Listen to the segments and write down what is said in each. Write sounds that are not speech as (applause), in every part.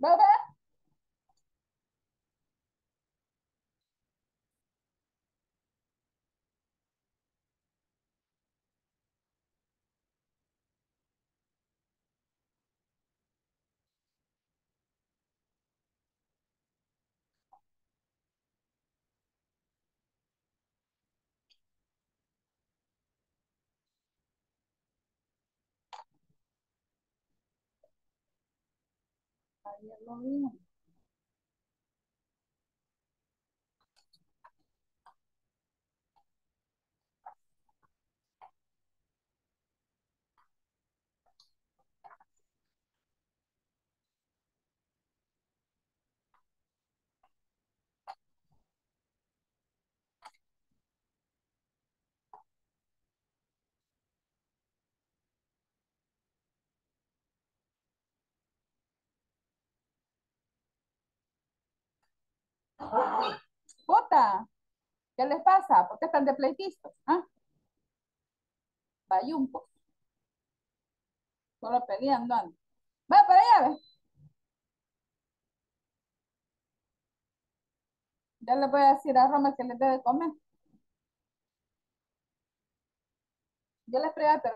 Bye-bye. (laughs) Hanya. ¿Qué les pasa? ¿Por qué están de pleitistas? ¿Ah? Solo peleando. Va para allá, ve. Ya le voy a decir a Roma que les debe comer. Yo les pregunto,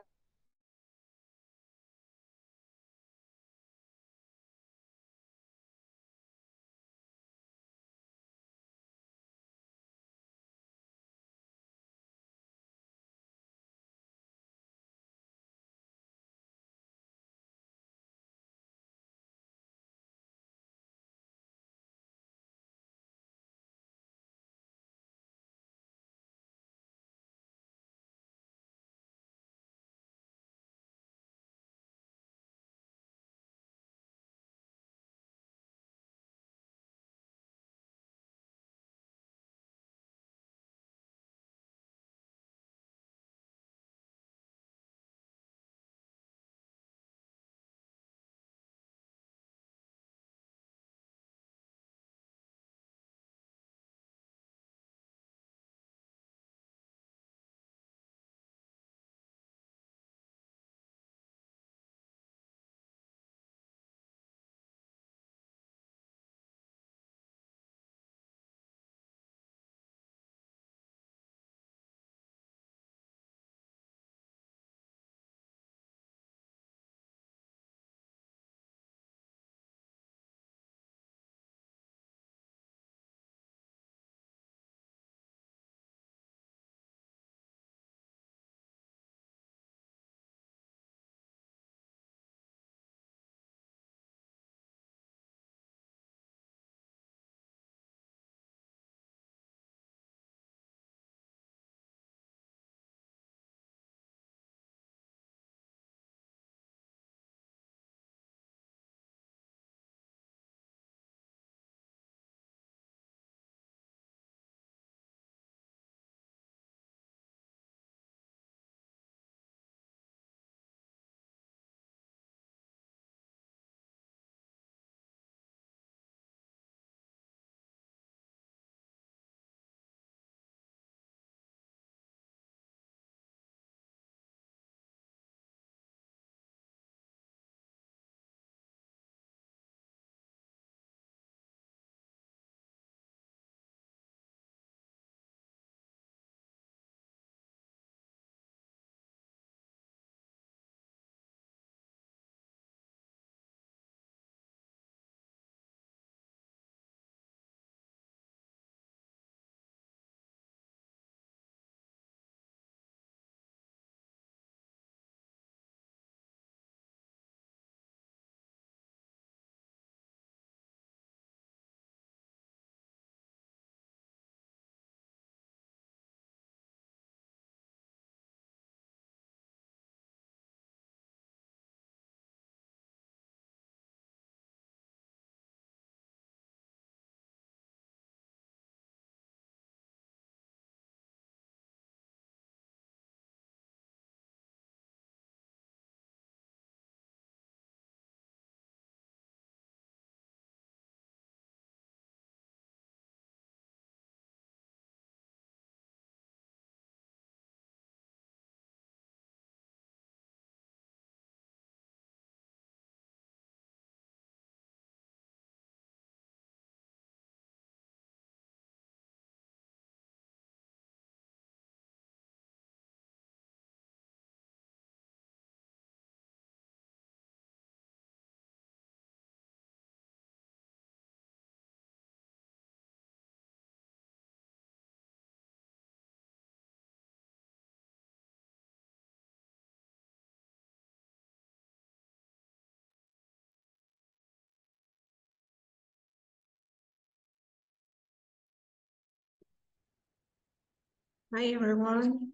Hi, everyone.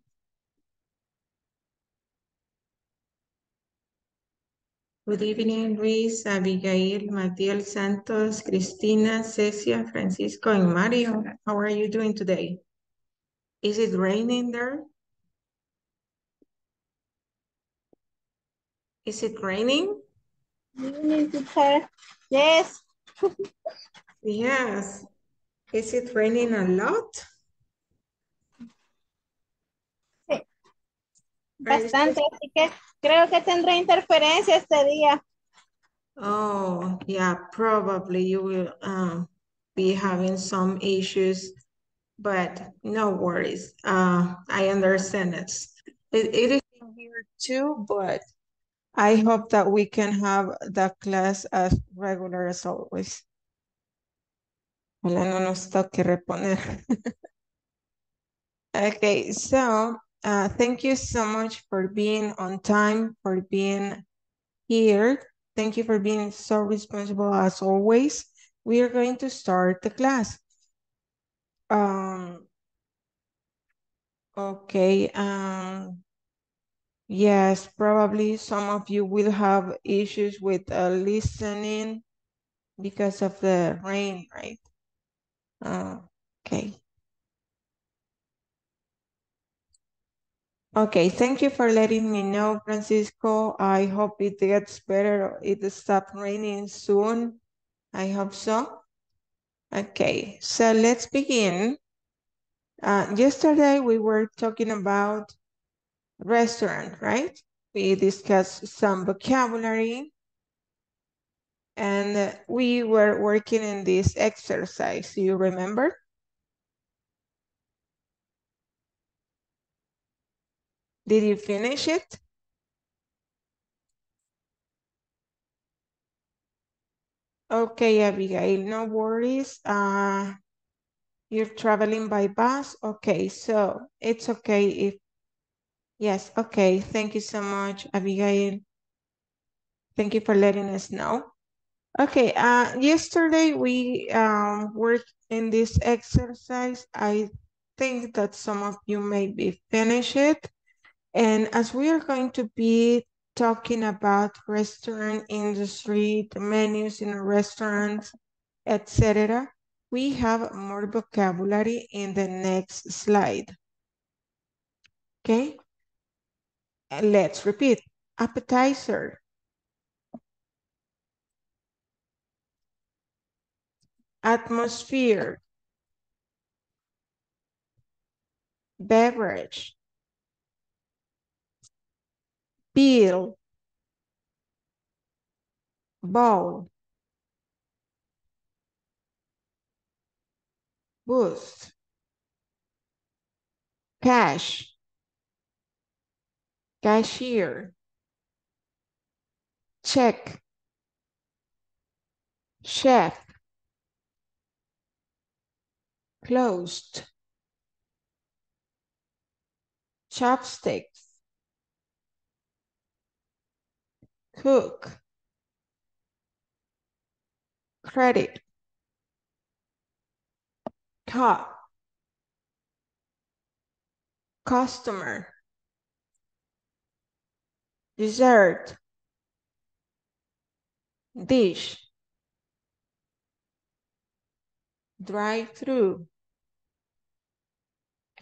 Good evening, Luis, Abigail, Matiel Santos, Cristina, Cecia, Francisco, and Mario. How are you doing today? Is it raining there? Is it raining? Yes. (laughs) Yes. Is it raining a lot? Bastante, así que creo que tendré interferencia este día. Oh, yeah, probably you will um, be having some issues, but no worries. Uh, I understand it. It, it is here too, but I hope that we can have the class as regular as always. Ojalá no nos toque reponer. (laughs) okay, so uh, thank you so much for being on time, for being here. Thank you for being so responsible as always. We are going to start the class. Um, okay, um, yes, probably some of you will have issues with uh, listening because of the rain, right? Uh, okay. Okay, thank you for letting me know, Francisco. I hope it gets better. It stops raining soon. I hope so. Okay, so let's begin. Uh, yesterday we were talking about restaurant, right? We discussed some vocabulary and we were working in this exercise. You remember? Did you finish it? Okay, Abigail, no worries. Uh, you're traveling by bus? Okay, so it's okay if, yes, okay. Thank you so much, Abigail. Thank you for letting us know. Okay, uh, yesterday we um, worked in this exercise. I think that some of you maybe finish it. And as we are going to be talking about restaurant industry, the menus in restaurants, etc., we have more vocabulary in the next slide. Okay, and let's repeat. Appetizer. Atmosphere. Beverage. Bill. Bowl. Booth. Cash. Cashier. Check. Chef. Closed. Chopsticks. Cook. Credit. Cup. Customer. Dessert. Dish. Drive-through.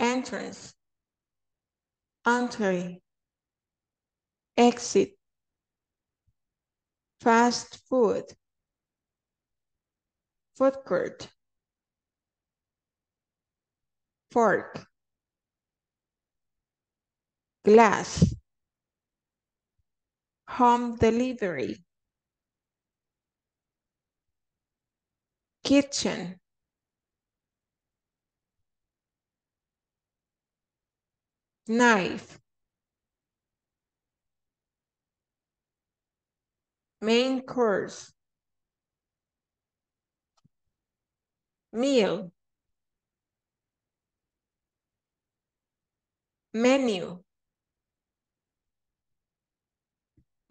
Entrance. Entry. Exit. Fast food. Food court. Fork. Glass. Home delivery. Kitchen. Knife. Main course. Meal. Menu.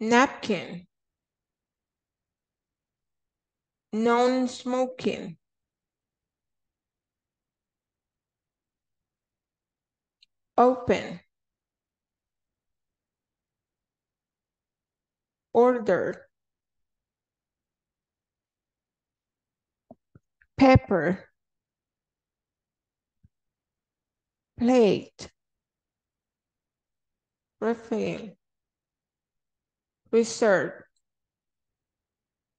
Napkin. Non-smoking. Open. Order. Pepper. Plate. Refill. Reserve.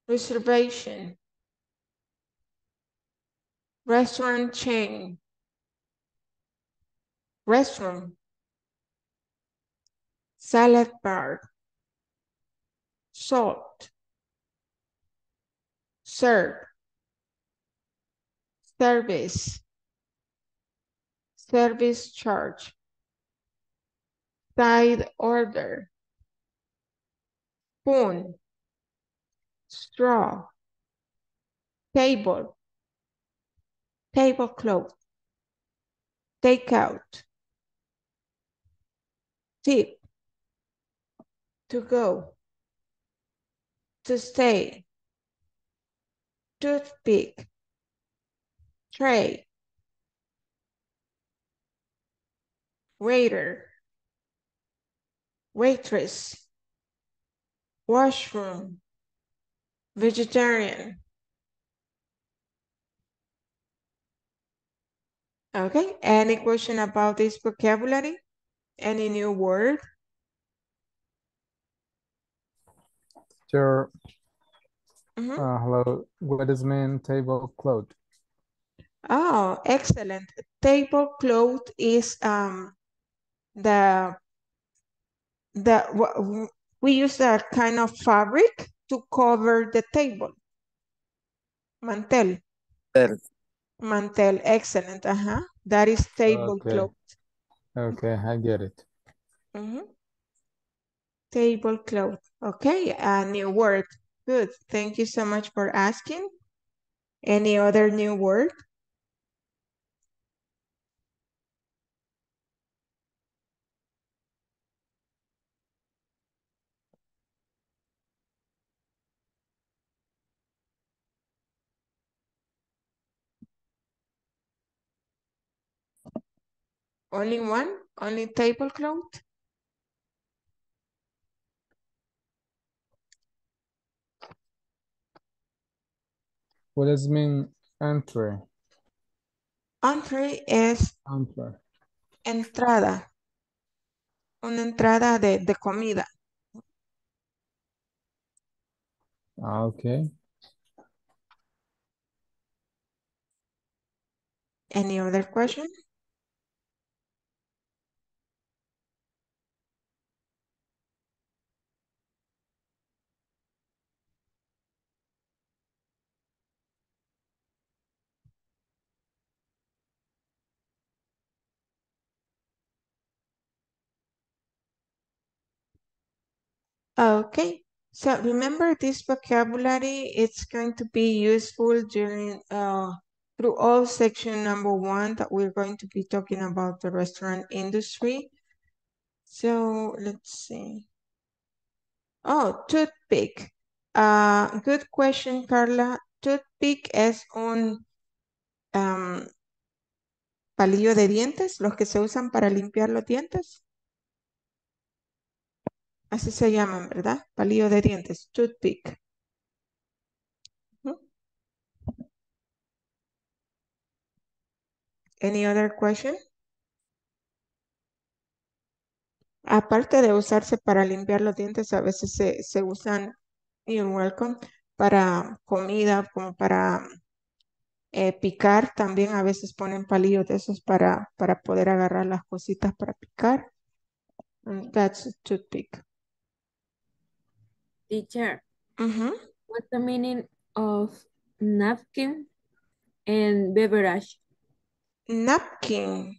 Reservation. Restaurant chain. Restroom. Salad bar. Salt. Serve. Service. Service charge. Side order. Spoon. Straw. Table. Tablecloth. Takeout. Tip. To go. To stay. Toothpick. Tray. Waiter. Waitress. Washroom. Vegetarian. Okay, any question about this vocabulary? Any new word? Sure. Mhm. Uh, hello. What does mean tablecloth? Oh, excellent. Tablecloth is um the the we use that kind of fabric to cover the table. Mantel. Mantel, Mantel. excellent. Uh-huh. That is tablecloth. Okay, I get it. Mhm. Tablecloth. Okay, a new word. Good. Thank you so much for asking. Any other new word? Only one? Only tablecloth? What does mean entry? Entree es Entry. entrada. Una entrada de, de comida. Ah, Okay. Any other question? Okay, so remember this vocabulary, it's going to be useful during, uh, through all section number one that we're going to be talking about the restaurant industry. So let's see. Oh, toothpick. Uh, good question, Carla. Toothpick es un um, palillo de dientes, los que se usan para limpiar los dientes. Así se llaman, ¿verdad? Palillo de dientes, toothpick. Any other question? Aparte de usarse para limpiar los dientes, a veces se, se usan, you're welcome, para comida, como para eh, picar. También a veces ponen palillos de esos para, para poder agarrar las cositas para picar. Mm, That's toothpick. Teacher, Ujú. what's the meaning of napkin and beverage? Napkin.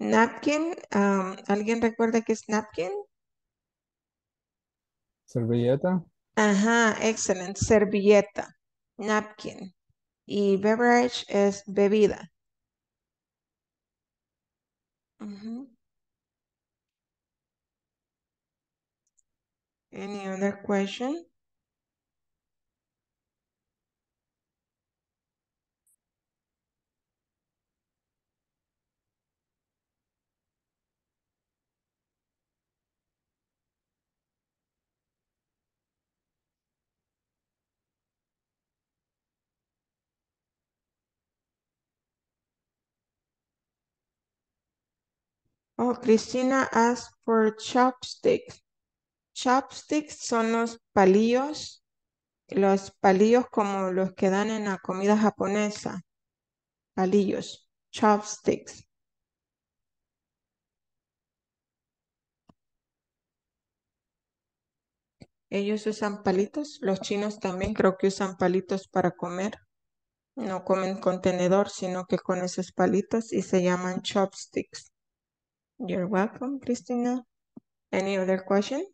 Napkin, um, ¿alguien recuerda qué es napkin? Servilleta. Ajá, excelente. Servilleta. Napkin. Y beverage es bebida. Ujú. Any other question? Oh, Christina asked for chopsticks. Chopsticks son los palillos, los palillos como los que dan en la comida japonesa. Palillos, chopsticks. Ellos usan palitos, los chinos también creo que usan palitos para comer. No comen con tenedor, sino que con esos palitos y se llaman chopsticks. You're welcome, Cristina. Any other question?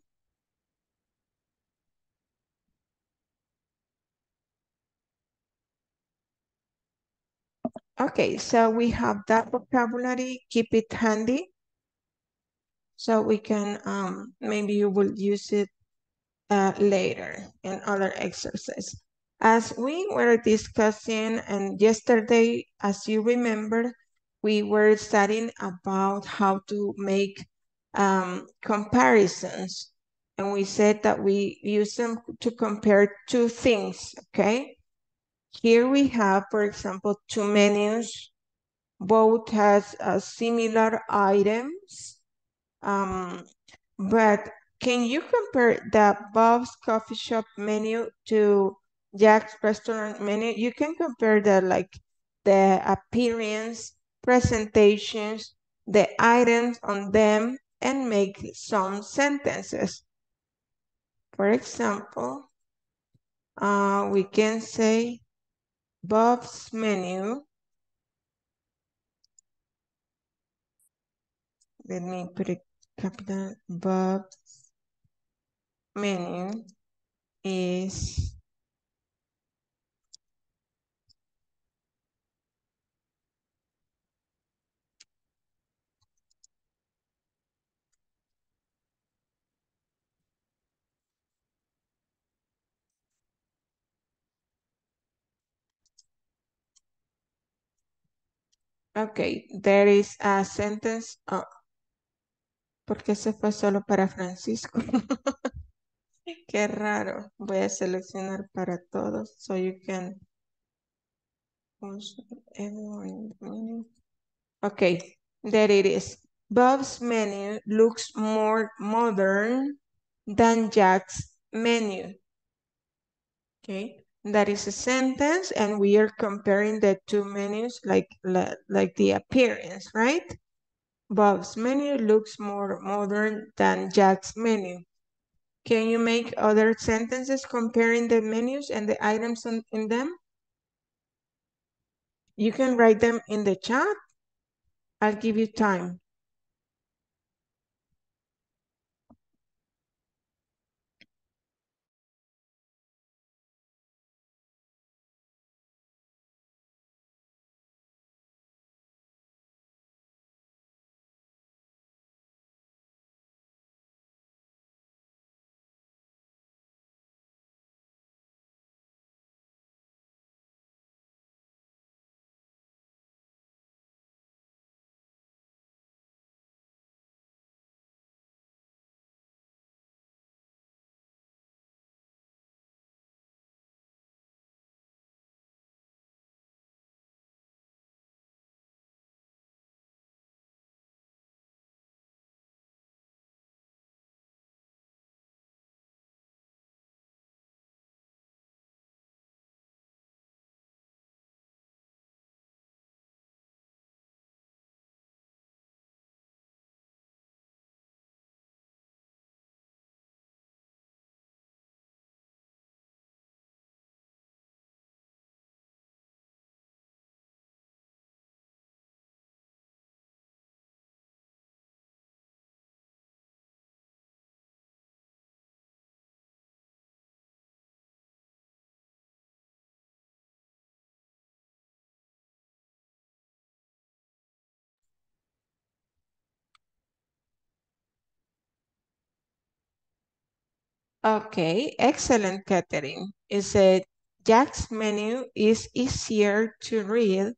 Okay, so we have that vocabulary. Keep it handy. So we can, um, maybe you will use it uh, later in other exercises. As we were discussing and yesterday, as you remember, we were studying about how to make um, comparisons. And we said that we use them to compare two things, okay? Here we have, for example, two menus. Both has uh, similar items. Um, but can you compare the Bob's Coffee Shop menu to Jack's restaurant menu? You can compare the like the appearance, presentations, the items on them, and make some sentences. For example, uh, we can say Bob's menu. Let me put it capital Bob's menu is Okay, there is a sentence. Oh, ¿por qué se fue solo para Francisco? (laughs) Qué raro. Voy a seleccionar para todos so you can. Okay, there it is. Bob's menu looks more modern than Jack's menu. Okay, that is a sentence and we are comparing the two menus like, like the appearance, right? Bob's menu looks more modern than Jack's menu. Can you make other sentences comparing the menus and the items on, in them? You can write them in the chat. I'll give you time. Okay, excellent, Catherine. It said Jack's menu is easier to read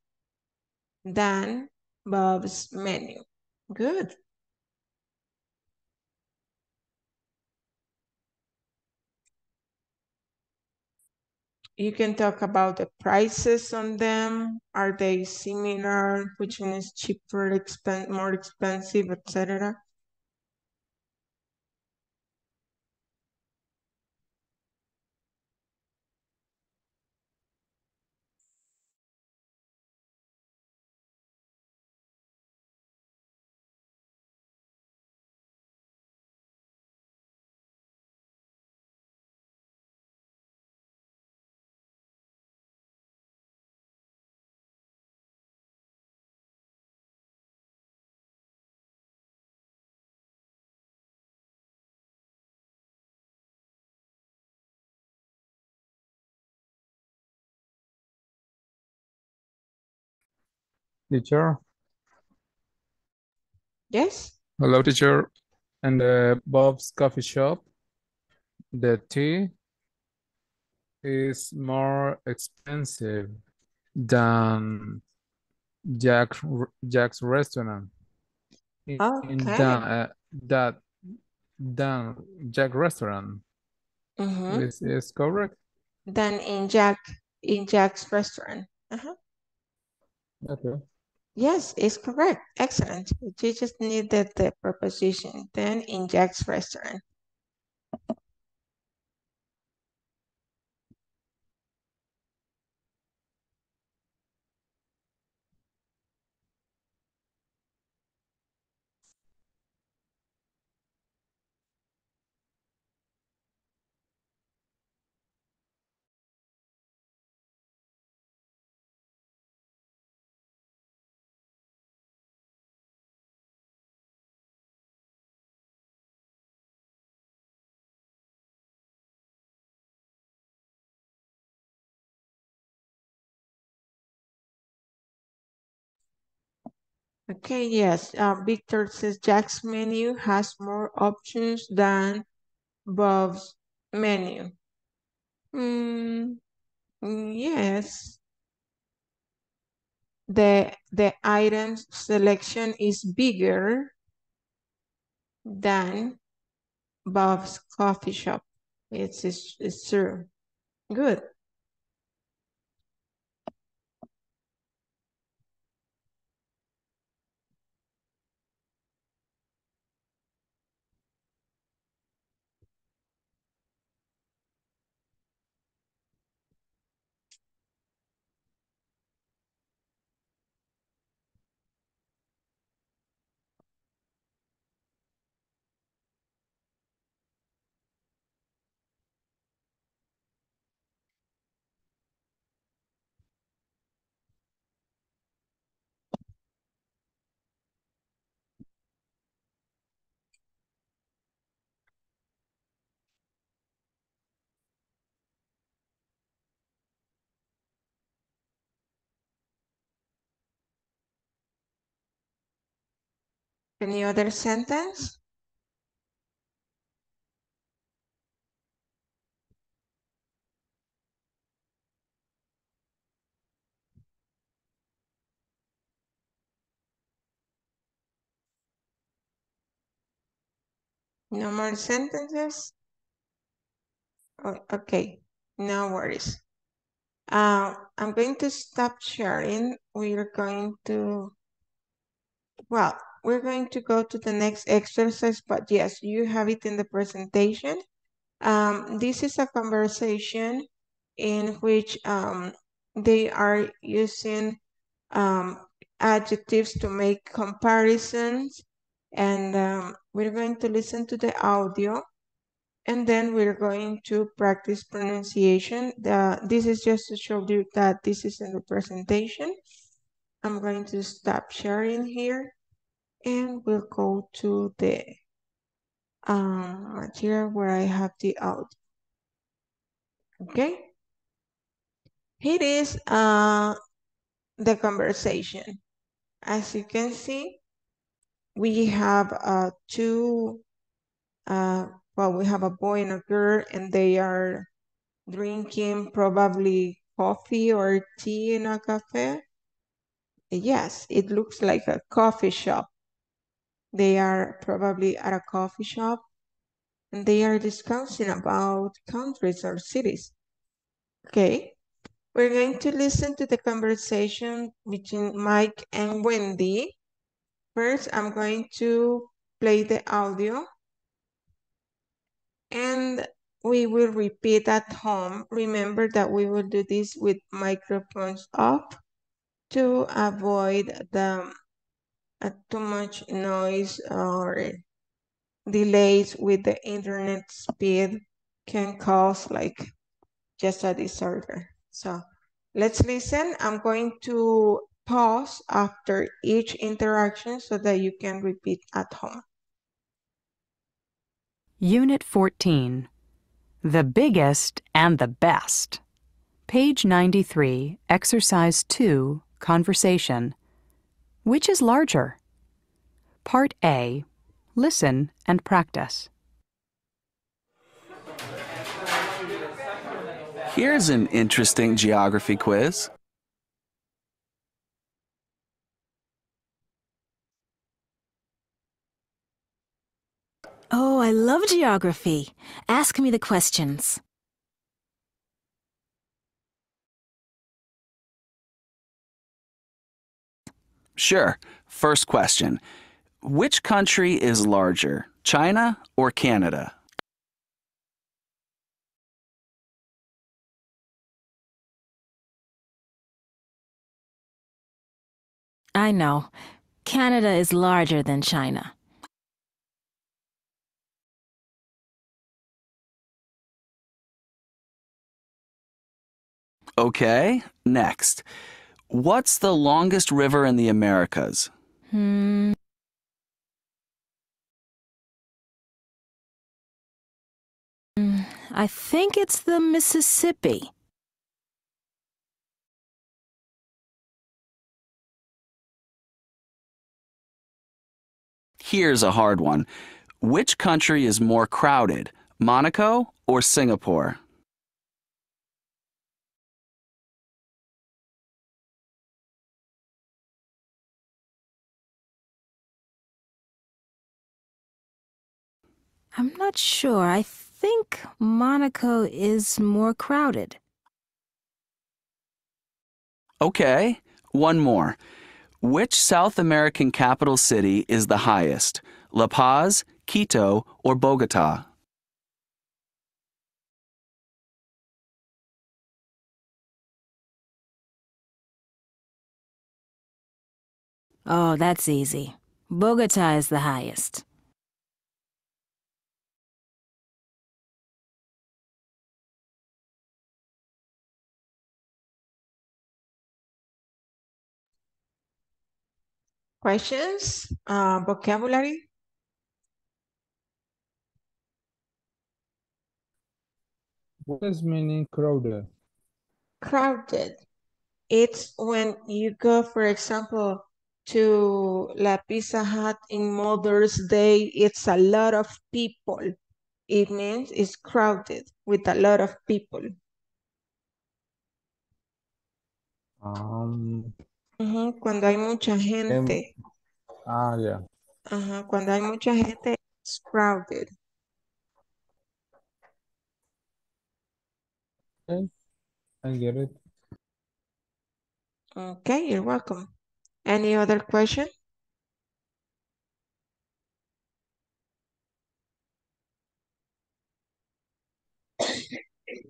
than Bob's menu. Good. you can talk about the prices on them. Are they similar? Which one is cheaper, expen more expensive, etc. Teacher. Yes. Hello, teacher. And uh, Bob's coffee shop, the tea is more expensive than Jack Jack's restaurant. In, in the, uh, that than Jack restaurant Mhm. is is correct. Then in Jack in Jack's restaurant. Uh-huh. Okay. Yes, it's correct. Excellent. You just needed the preposition. Then in Jack's restaurant. Okay, yes. Uh, Victor says Jack's menu has more options than Bob's menu. Mm, yes. The the items selection is bigger than Bob's coffee shop. It's, it's, it's true. Good. Any other sentence? No more sentences? Oh, okay, no worries. Uh, I'm going to stop sharing. We're going to, well, we're going to go to the next exercise, but yes, you have it in the presentation. Um, this is a conversation in which um, they are using um, adjectives to make comparisons. And um, we're going to listen to the audio and then we're going to practice pronunciation. The, this is just to show you that this is in the presentation. I'm going to stop sharing here and we'll go to the uh, here where I have the audio. Okay. Here is uh, the conversation. As you can see, we have uh, two, uh, well, we have a boy and a girl and they are drinking probably coffee or tea in a cafe. Yes, it looks like a coffee shop. They are probably at a coffee shop and they are discussing about countries or cities. Okay. We're going to listen to the conversation between Mike and Wendy. First, I'm going to play the audio and we will repeat at home. Remember that we will do this with microphones off to avoid the uh, too much noise or delays with the internet speed can cause like just a disorder. So let's listen. I'm going to pause after each interaction so that you can repeat at home. Unit 14 The Biggest and the Best. Page 93, Exercise 2, Conversation. Which is larger? Part A Listen and practice. Here's an interesting geography quiz. Oh, I love geography. Ask me the questions. Sure. First question Which country is larger, China or Canada? I know. Canada is larger than China. Okay, next. What's the longest river in the Americas? Hmm. Mm, I think it's the Mississippi. Here's a hard one. Which country is more crowded, Monaco or Singapore? I'm not sure. I think Monaco is more crowded. Okay, one more. Which South American capital city is the highest? La Paz, Quito, or Bogota? Oh, that's easy. Bogota is the highest. Questions? Uh, vocabulary? What does meaning crowded? Crowded. It's when you go, for example, to La Pizza Hut in Mother's Day, it's a lot of people. It means it's crowded with a lot of people. Um, Ujú, Cuando hay mucha gente. ah, yeah. Ajá, Cuando hay mucha gente, it's crowded. Okay, I get it. Okay, you're welcome. Any other question?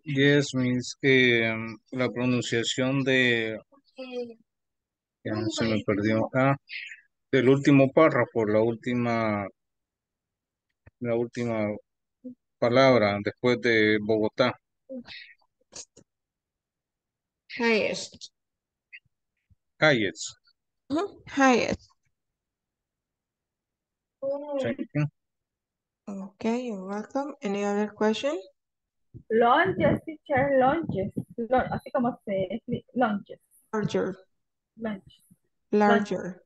Yes, means que um, la pronunciación de ya se me perdió. Ah, del último párrafo, la última la última palabra después de Bogotá. Highest. Ujú, Highest. Thank you. Okay, you're welcome. Any other question? Lunches, teacher, lunches. Lun- así como se escribe, lunches. Larger. Lunch. Larger.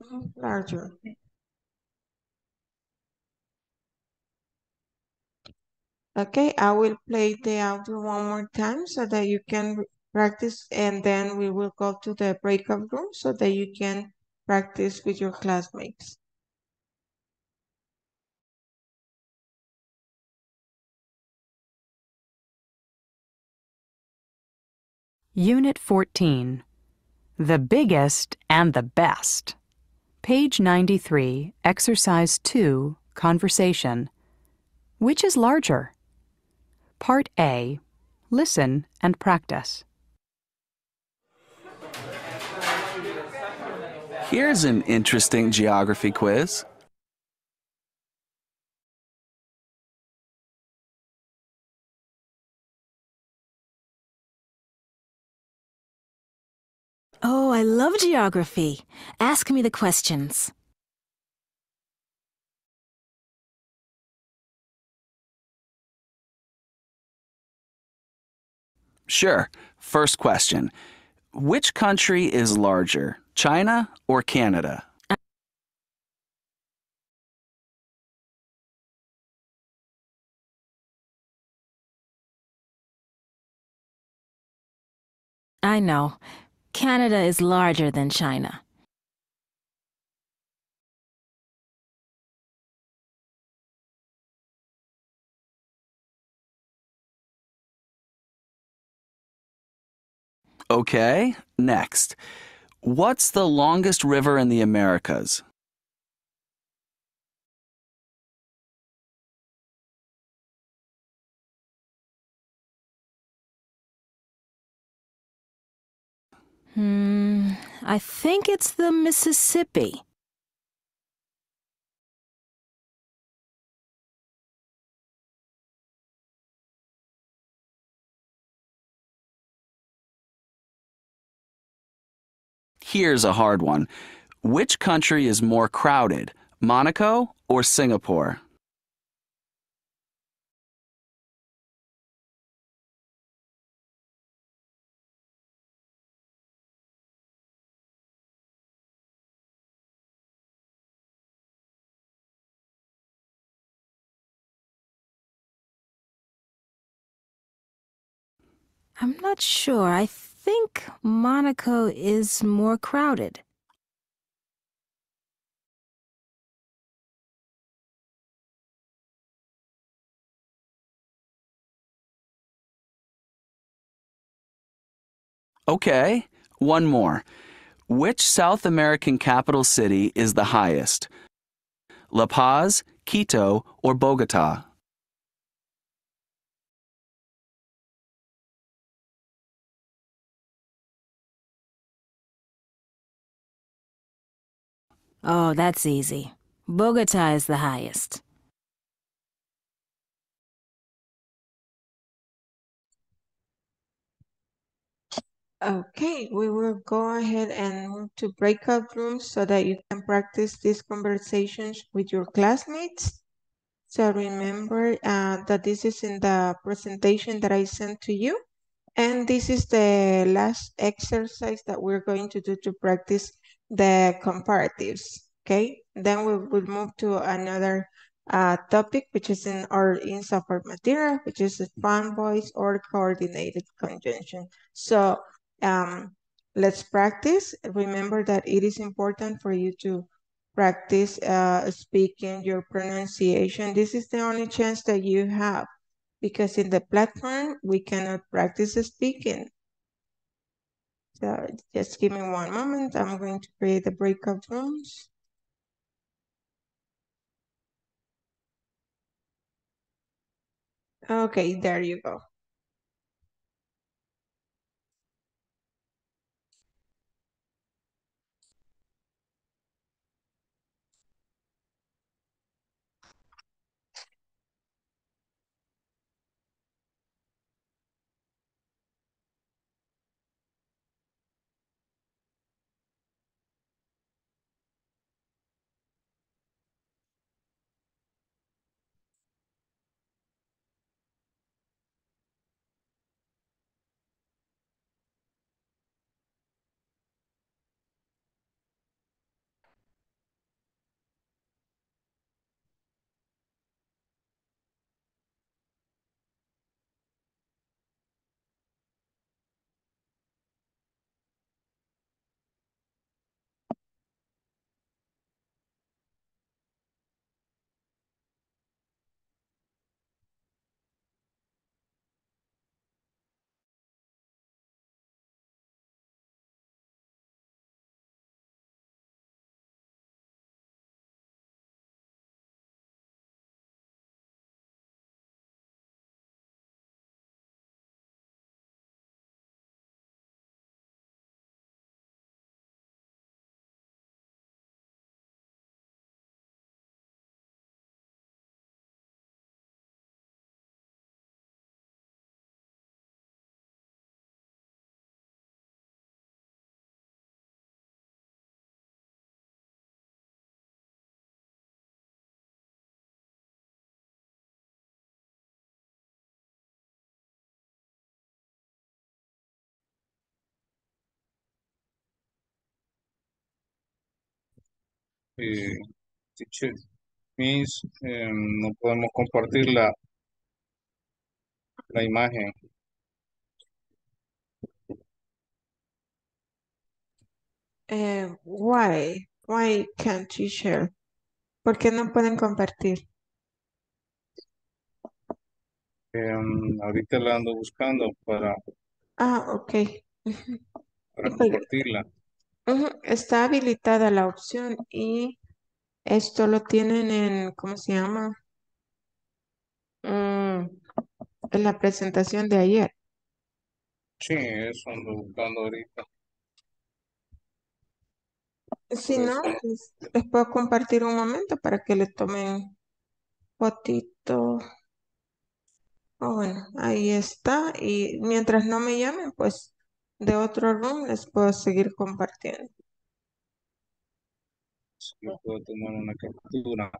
Ujú, Larger. Okay, I will play the audio one more time so that you can practice and then we will go to the breakout room so that you can practice with your classmates. Unit 14 The Biggest and the Best. Page 93, Exercise 2, Conversation. Which is larger? Part A Listen and practice. Here's an interesting geography quiz. Oh, I love geography. Ask me the questions. Sure. First question Which country is larger, China or Canada? I know. Canada is larger than China. Okay, next. What's the longest river in the Americas? Hmm, I think it's the Mississippi. Here's a hard one. Which country is more crowded, Monaco or Singapore? I'm not sure. I think Monaco is more crowded. Okay, one more. Which South American capital city is the highest? La Paz, Quito, or Bogota? Oh, that's easy. Bogota is the highest. Okay, we will go ahead and move to breakout rooms so that you can practice these conversations with your classmates. So remember uh, that this is in the presentation that I sent to you. And this is the last exercise that we're going to do to practice the comparatives, okay? Then we will move to another uh, topic, which is in our INSAFORP material, which is the FANBOYS or coordinated conjunction. So um, let's practice. Remember that it is important for you to practice uh, speaking your pronunciation. This is the only chance that you have because in the platform, we cannot practice speaking. So just give me one moment. I'm going to create the breakout rooms. Okay, there you go. Eh, teacher, eh, no podemos compartir la, la imagen. Eh, why? Why can't you share? ¿Por qué no pueden compartir? Em, ahorita la ando buscando para, Ah, ok. Ujú. para (laughs) Y pues, Está habilitada la opción y esto lo tienen en, ¿cómo se llama? Mm, en la presentación de ayer. Sí, eso ando buscando ahorita. Si Por no, eso. pues, les puedo compartir un momento para que le tomen fotito. Oh, bueno, ahí está. Y mientras no me llamen, pues de otro room les puedo seguir compartiendo. Puedo tomar una captura.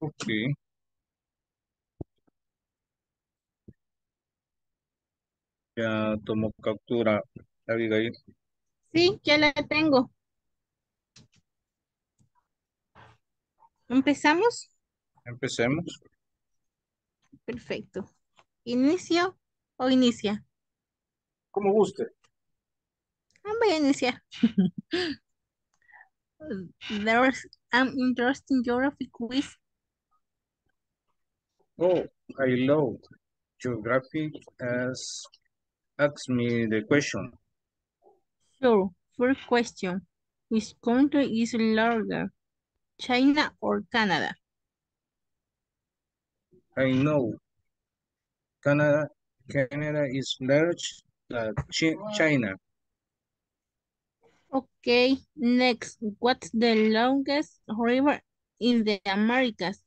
Ok. Ya tomo captura, Abigail. Sí, ya la tengo. ¿Empezamos? Empecemos. Perfecto. ¿Inicio o inicia? Como guste. Ah, voy a iniciar. (laughs) There's an interesting geography quiz. Oh, I love geography as ask me the question. Sure. First question. Which country is larger, China or Canada? I know Canada Canada is large than Chi- China. Okay, next. What's the longest river in the Americas?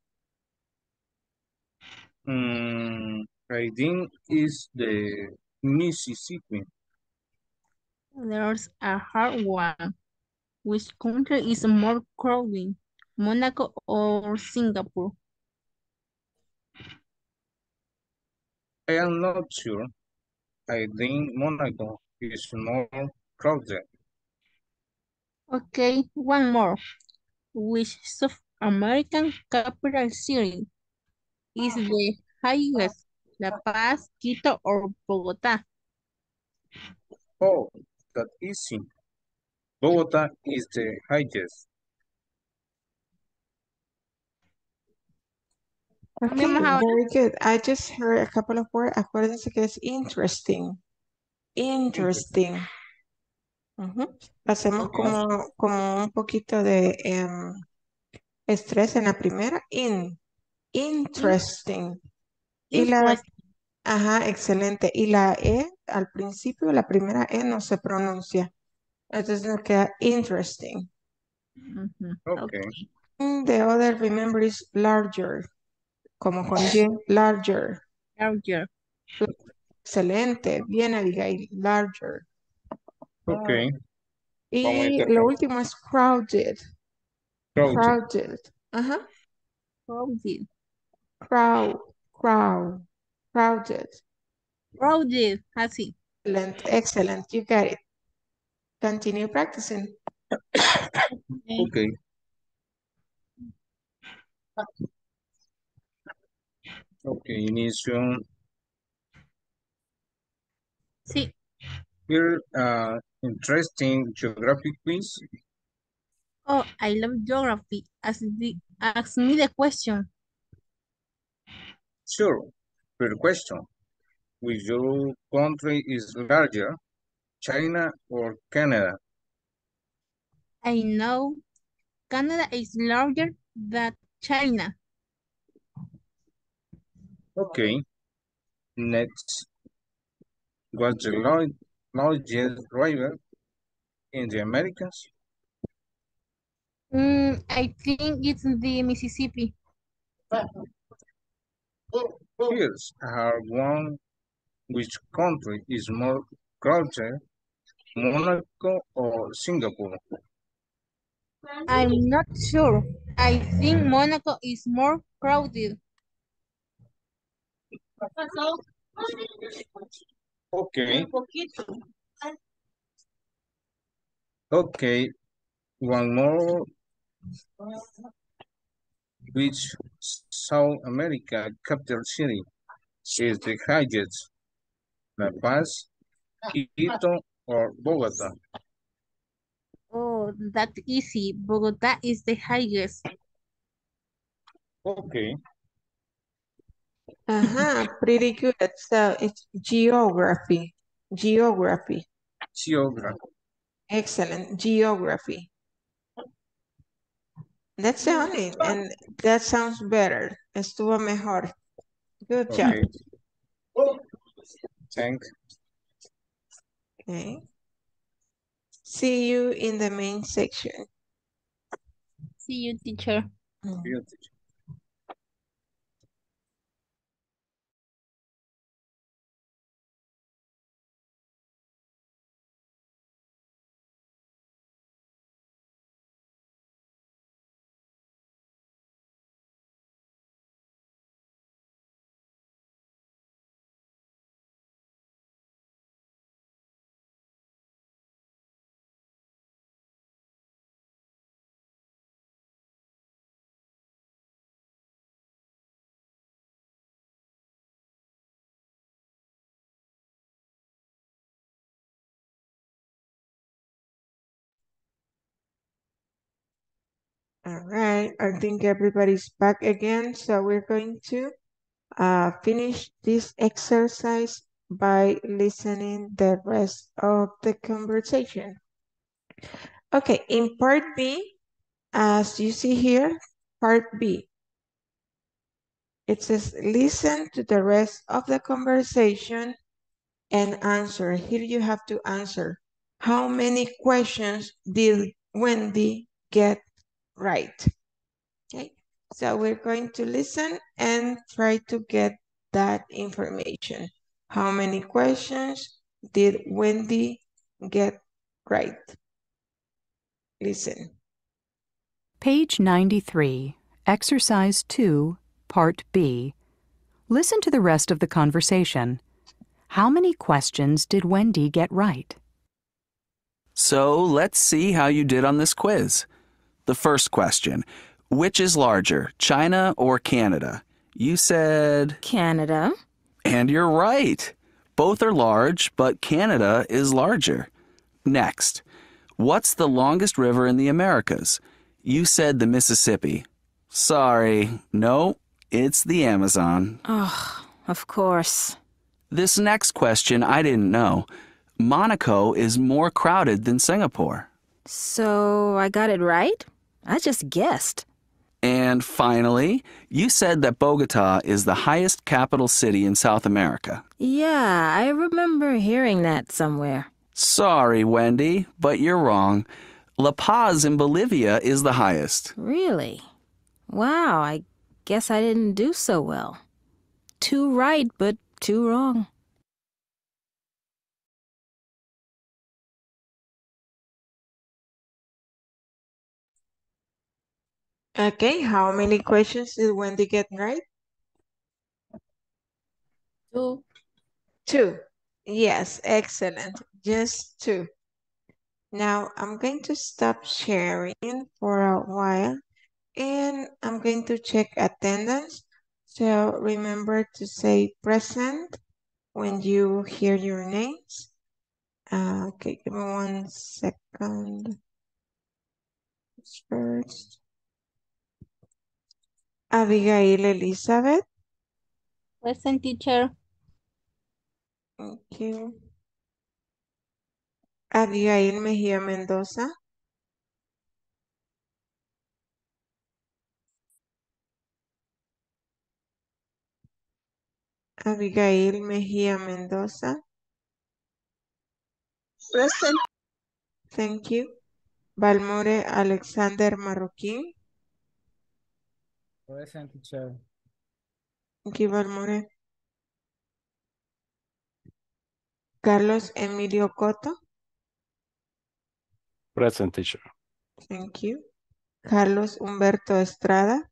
Mm, I think is the Mississippi. There's a hard one. Which country is more crowded, Monaco or Singapore? I am not sure. I think Monaco is more crowded. Okay, one more. Which South American capital city is the highest, La Paz, Quito, or Bogota? Oh, that easy. Bogota is the highest. Okay, very good. I just heard a couple of words. Acuérdense que es interesting. Interesting. Ujú. Hacemos Ok. como, como un poquito de em, estrés en la primera. In. Interesting. Y la, Interesting. ajá, excelente. Y la E al principio, la primera E no se pronuncia. Entonces nos queda interesting. Ujú, Okay. Mm, The other, remember, is larger. Como con Y, larger. Larger. Excelente. Bien, Abigail. Larger. Vamos a Y lo último es crowded. Crowded. Crowded. Ajá. Crowded. Crowd. Crowd. Crowded. Crowded. Así. Excellent. Excellent. You got it. Continue practicing. Okay. Okay, inicio. Sí. Here, uh, interesting geographic quiz. Oh, I love geography. Ask, the, ask me the question. Sure. Per question. Which your country is larger, China or Canada? I know Canada is larger than China. Okay. Next. What's the lar- largest river in the Americas? Mm, I think it's the Mississippi. Here's a one. which country is more crowded, Monaco or Singapore? I'm not sure. I think Monaco is more crowded. Okay. Okay, one more. Which South America capital city is the highest? La Paz, Quito, or Bogota? Oh, that's easy. Bogota is the highest. Okay. Uh-huh, pretty good. So it's geography. Geography. Geography. Excellent. Geography. That's the only, and that sounds better. Estuvo mejor. Good job. Oh, okay. Thanks. Okay. See you in the main section. See you, teacher. Mm. See You teacher. All right, I think everybody's back again. So we're going to uh, finish this exercise by listening the rest of the conversation. Okay, in part B, as you see here, part B, it says listen to the rest of the conversation and answer. Here you have to answer. How many questions did Wendy get right? Okay, so we're going to listen and try to get that information. How many questions did Wendy get right? Listen. Page 93, Exercise 2, Part B. Listen to the rest of the conversation. How many questions did Wendy get right? So let's see how you did on this quiz. The first question Which is larger, China or Canada? You said. Canada. And you're right. Both are large, but Canada is larger. Next, what's the longest river in the Americas? You said the Mississippi. Sorry, no, it's the Amazon. Oh, of course. This next question I didn't know. Monaco is more crowded than Singapore. So I got it right? I just guessed. And finally, you said that Bogota is the highest capital city in South America. Yeah, I remember hearing that somewhere. Sorry, Wendy, but you're wrong. La Paz in Bolivia is the highest. Really? Wow, I guess I didn't do so well. Two right, but two wrong. Okay, how many questions did Wendy get right? Two. Two. Yes, excellent. Just two. Now I'm going to stop sharing for a while and I'm going to check attendance. So remember to say present when you hear your names. Uh, okay, give me one second. First. Abigail Elizabeth. Present teacher. Thank you. Abigail Mejía Mendoza. Abigail Mejía Mendoza. Present. Thank you. Balmore Alexander Marroquín. Present teacher. Thank you, Balmore. Carlos Emilio Cotto. Present teacher. Thank you. Carlos Humberto Estrada.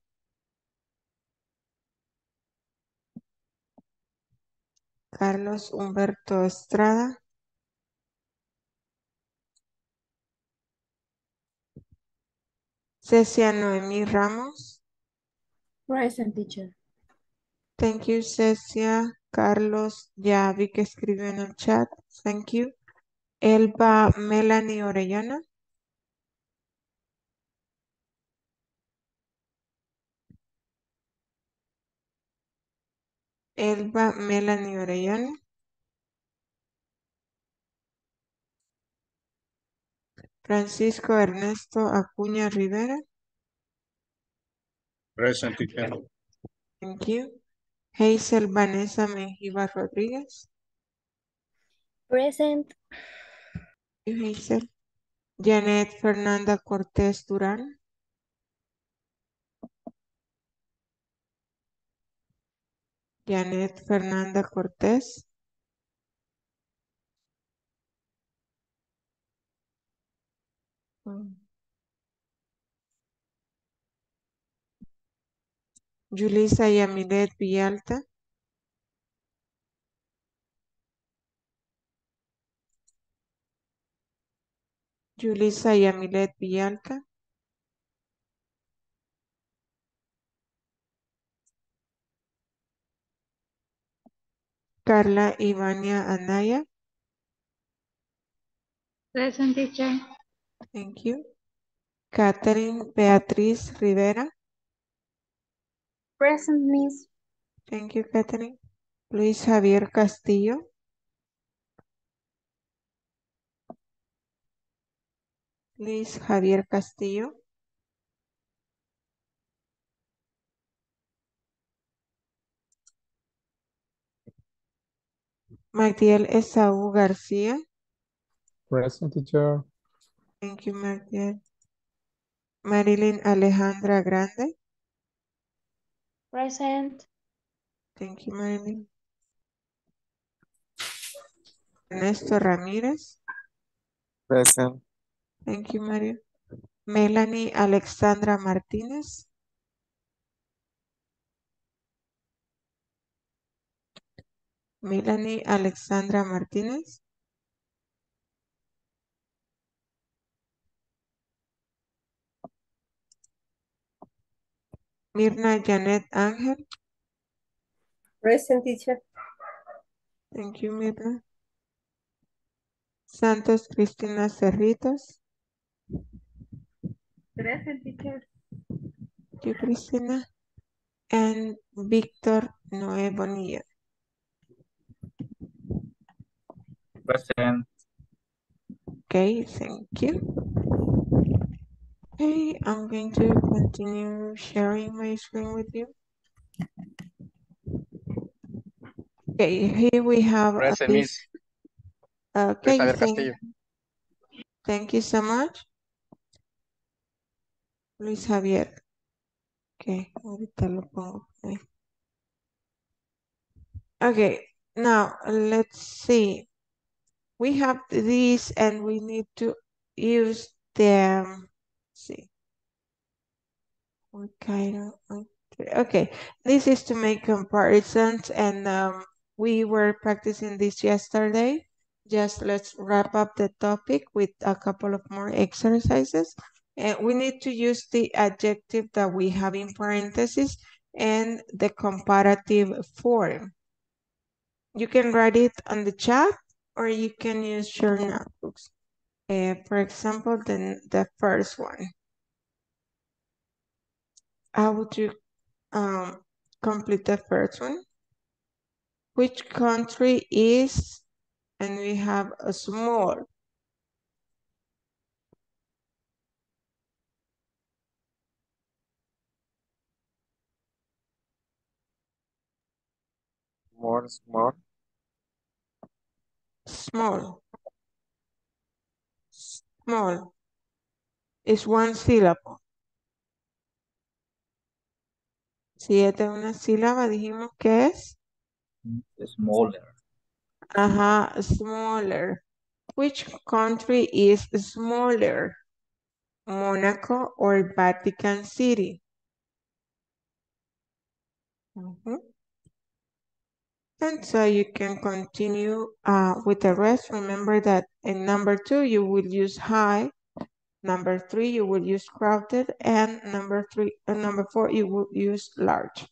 Carlos Humberto Estrada. Cecia Noemí Ramos. Present teacher. Thank you, Cecia. Carlos, ya vi que escribió en el chat. Thank you. Elba Melanie Orellana. Elba Melanie Orellana. Francisco Ernesto Acuña Rivera. Present teacher. Thank you. Hazel Vanessa Menjiva Rodríguez. Present. Hazel. Janet Fernanda Cortés Durán. Janet Fernanda Cortés. Mm. Yulisa Yamilet Villalta. Yulisa Yamilet Villalta. Carla Ivania Anaya. Present teacher. Thank you. Catherine Beatriz Rivera. Present miss. Thank you, Catherine. Luis Javier Castillo. Luis Javier Castillo. Magdiel Esaú García. Present teacher. Thank you, Magdiel. Marilyn Alejandra Grande. Present. Thank you, Marilyn. Ernesto Ramírez. Present. Thank you, Mario. Melanie Alexandra Martínez. Melanie Alexandra Martínez. Mirna Janet Ángel. Present teacher. Thank you, Mirna. Santos Cristina Cerritos. Present teacher. Thank you, Cristina. And Víctor Noé Bonilla. Present. Okay, thank you. Okay, I'm going to continue sharing my screen with you. Okay, here we have Present, Miss. Okay, thank, thank you so much. Luis Javier. Okay, ahorita lo pongo. ahí. Okay, now let's see. We have these and we need to use them. See. Okay, this is to make comparisons and um, we were practicing this yesterday. Just let's wrap up the topic with a couple of more exercises. And we need to use the adjective that we have in parentheses and the comparative form. You can write it on the chat or you can use your notebooks. Uh, for example, the, the first one. How would you um, complete the first one? Which country is, and we have a small. More, more. Small. Small. Is one syllable. Si es de una sílaba, dijimos que es Smaller. Uh-huh, smaller. Which country is smaller? Monaco or Vatican City? And so you can continue uh, with the rest. Remember that in number two, you will use high. Number three, you will use crowded. And number three, uh, number four, you will use large.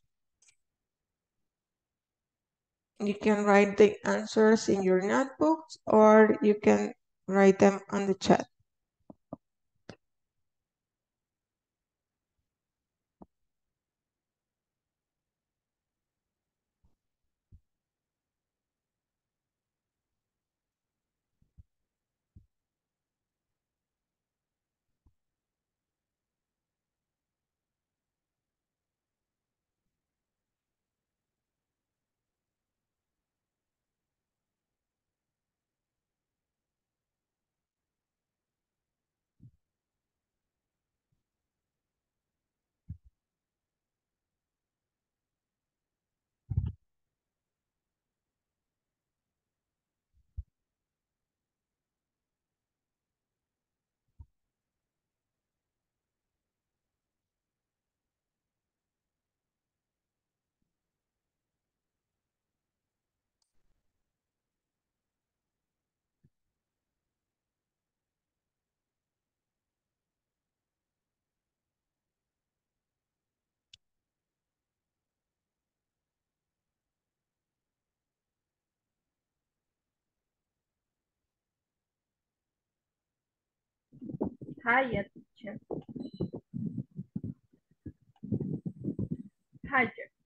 You can write the answers in your notebooks or you can write them on the chat. Hiya, teacher. Hiya.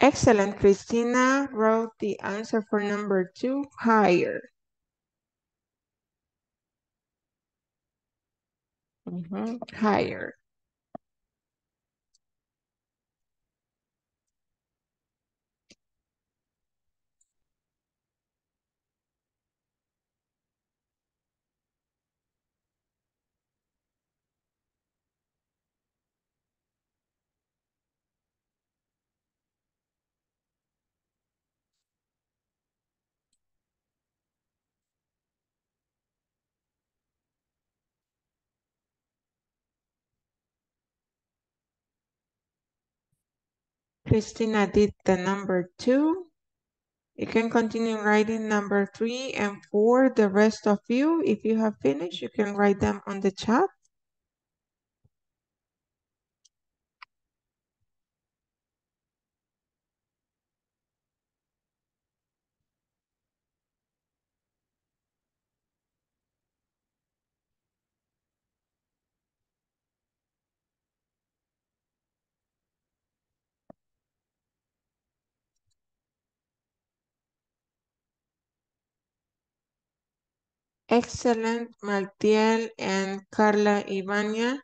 Excellent. Cristina wrote the answer for number two, higher. Mhm, Higher. Cristina did the number two. You can continue writing number three and four. The rest of you, if you have finished, you can write them on the chat. Excellent, Magdiel and Carla Ivania.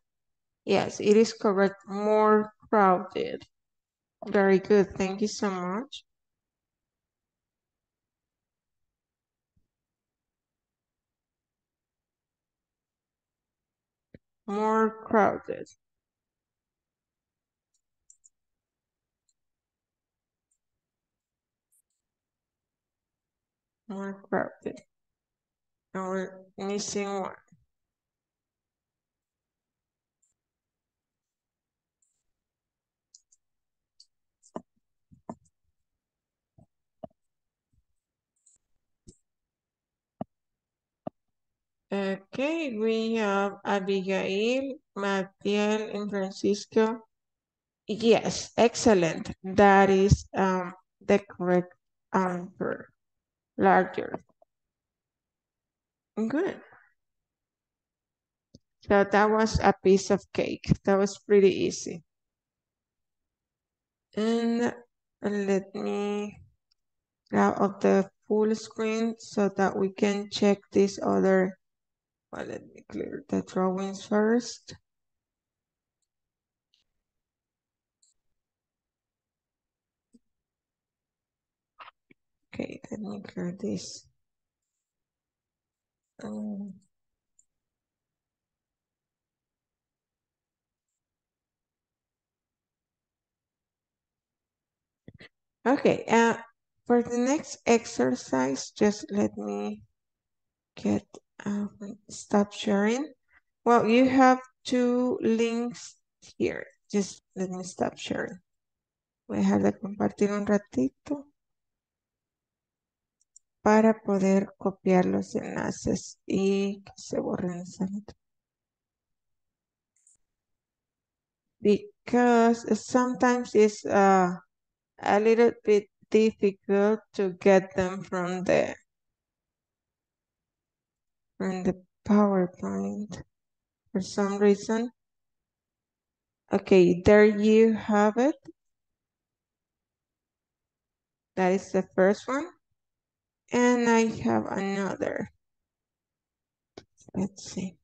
Yes, it is correct. More crowded. Very good. Thank you so much. More crowded. More crowded. We're missing one. Okay, we have Abigail, Magdiel, and Francisco. Yes, excellent. That is um, the correct answer. Larger. Mm, good. So that was a piece of cake. That was pretty easy. And let me grab up the full screen so that we can check this other. Well, let me clear the drawings first. Okay, let me clear this. Um, Okay, uh, for the next exercise, just let me get, uh, stop sharing. Well, you have two links here. Just let me stop sharing. Voy a dejar de compartir un ratito para poder copiar los enlaces y que se borren. Because sometimes it's uh, a little bit difficult to get them from the from the PowerPoint for some reason. Okay, there you have it. That is the first one. And I have another. Let's see.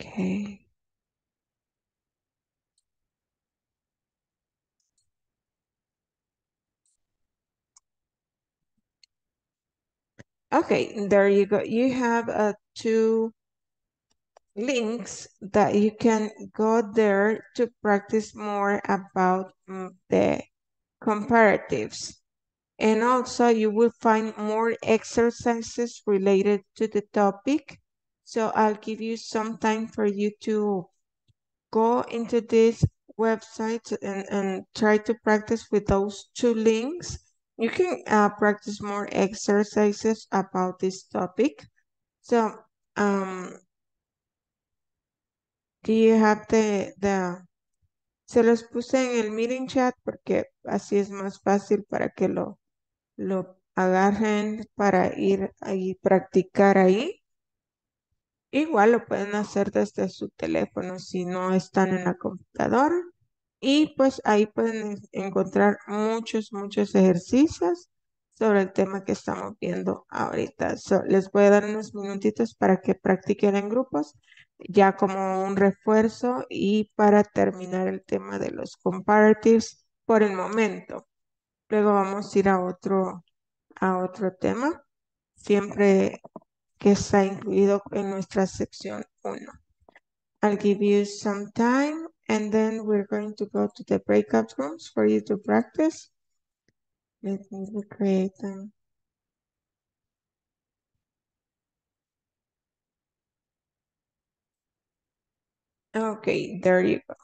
Okay. Okay, there you go. You have uh, two links that you can go there to practice more about mm, the comparatives. And also you will find more exercises related to the topic. So I'll give you some time for you to go into this website and, and try to practice with those two links. You can uh, practice more exercises about this topic. So, um, do you have the, the, se los puse en el meeting chat porque así es más fácil para que lo, lo agarren para ir ahí practicar ahí. Igual lo pueden hacer desde su teléfono si no están en la computadora. Y pues ahí pueden encontrar muchos, muchos ejercicios sobre el tema que estamos viendo ahorita. les voy a dar unos minutitos para que practiquen en grupos, ya como un refuerzo y para terminar el tema de los comparatives por el momento. Luego vamos a ir a otro, a otro tema, siempre que está incluido en nuestra sección 1. I'll give you some time and then we're going to go to the breakout rooms for you to practice. Let me create them. Okay, there you go.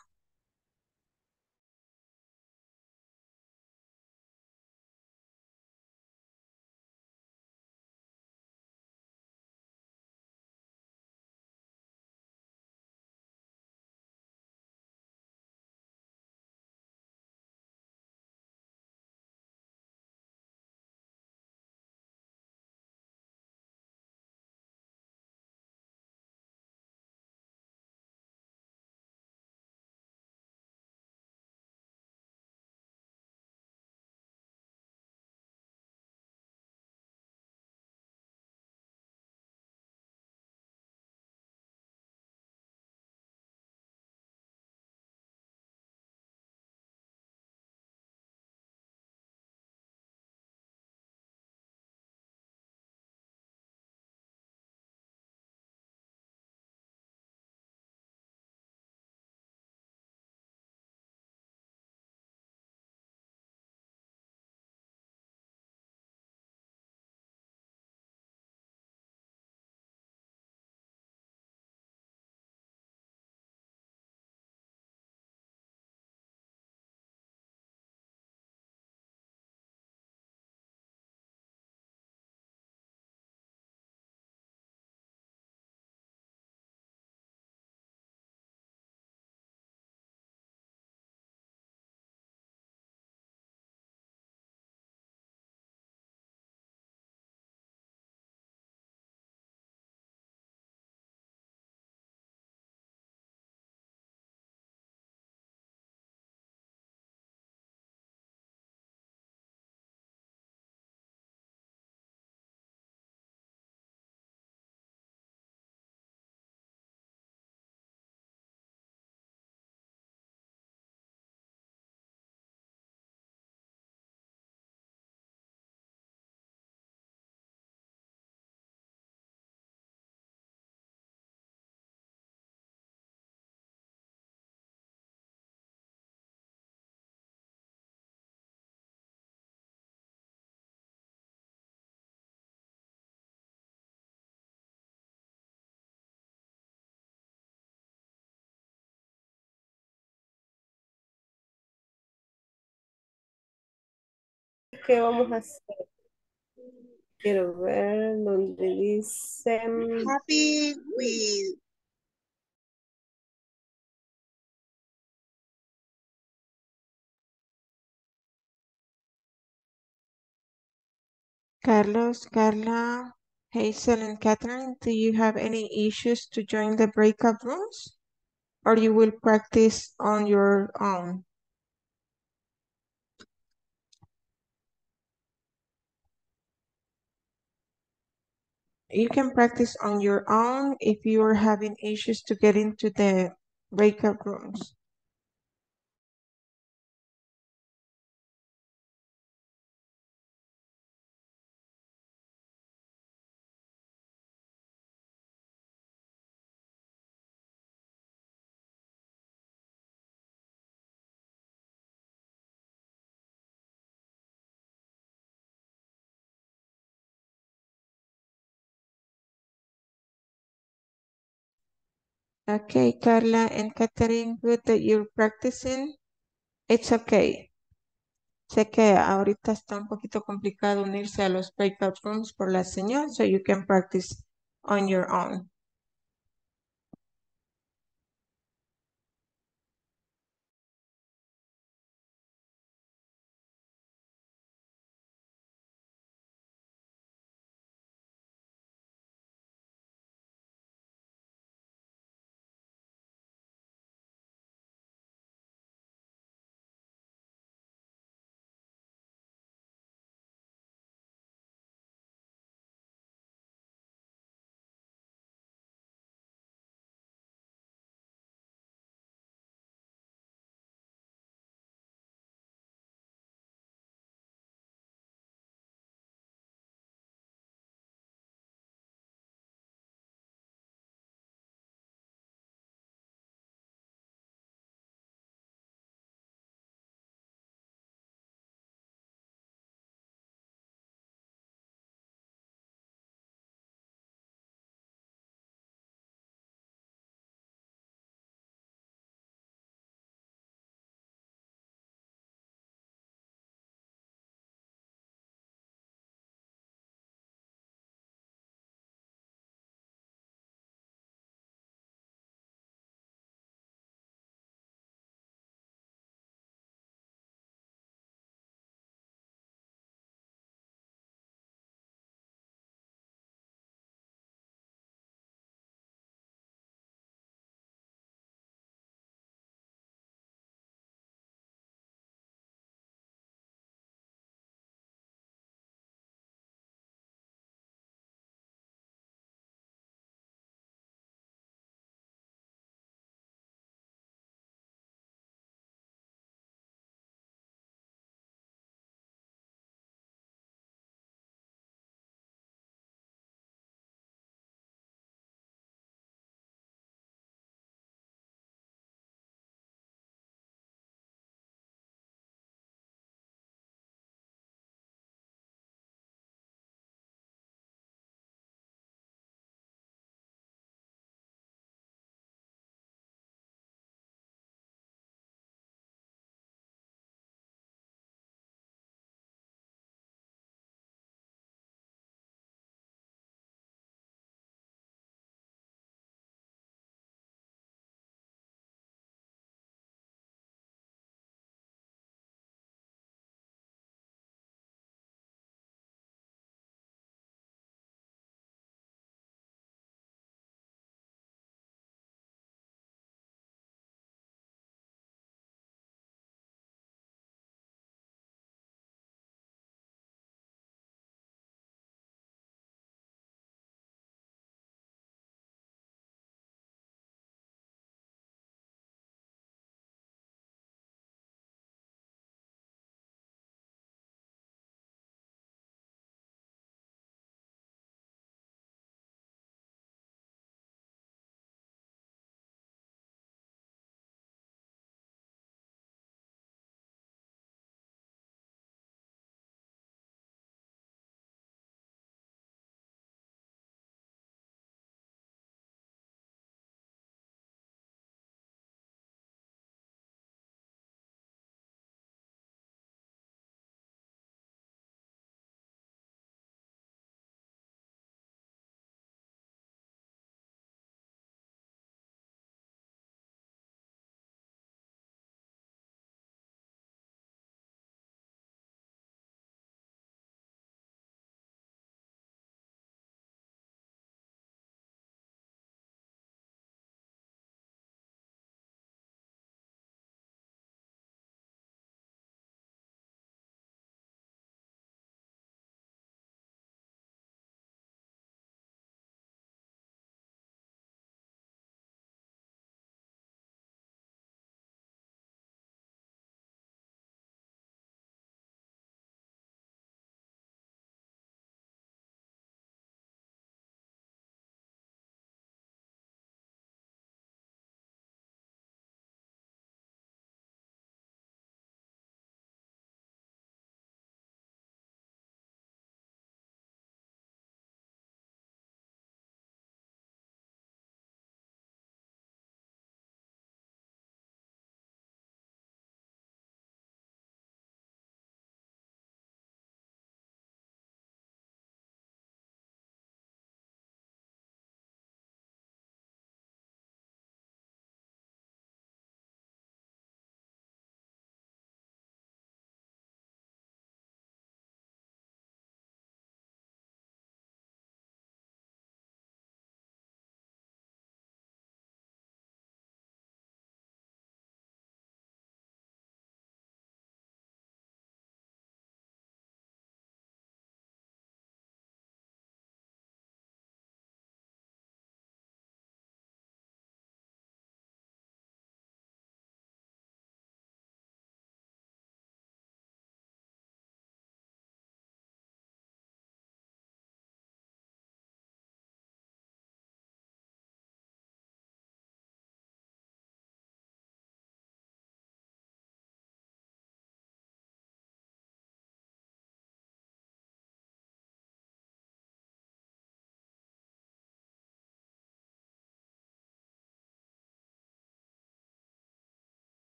¿Qué vamos a hacer? Quiero ver donde dice... Happy with Carlos, Carla, Hazel, and Catherine, do you have any issues to join the breakout rooms? Or you will practice on your own? You can practice on your own if you are having issues to get into the breakout rooms. Okay, Carla and Catherine, good that you're practicing. It's okay. Sé que ahorita está un poquito complicado unirse a los breakout rooms por la señal, so you can practice on your own.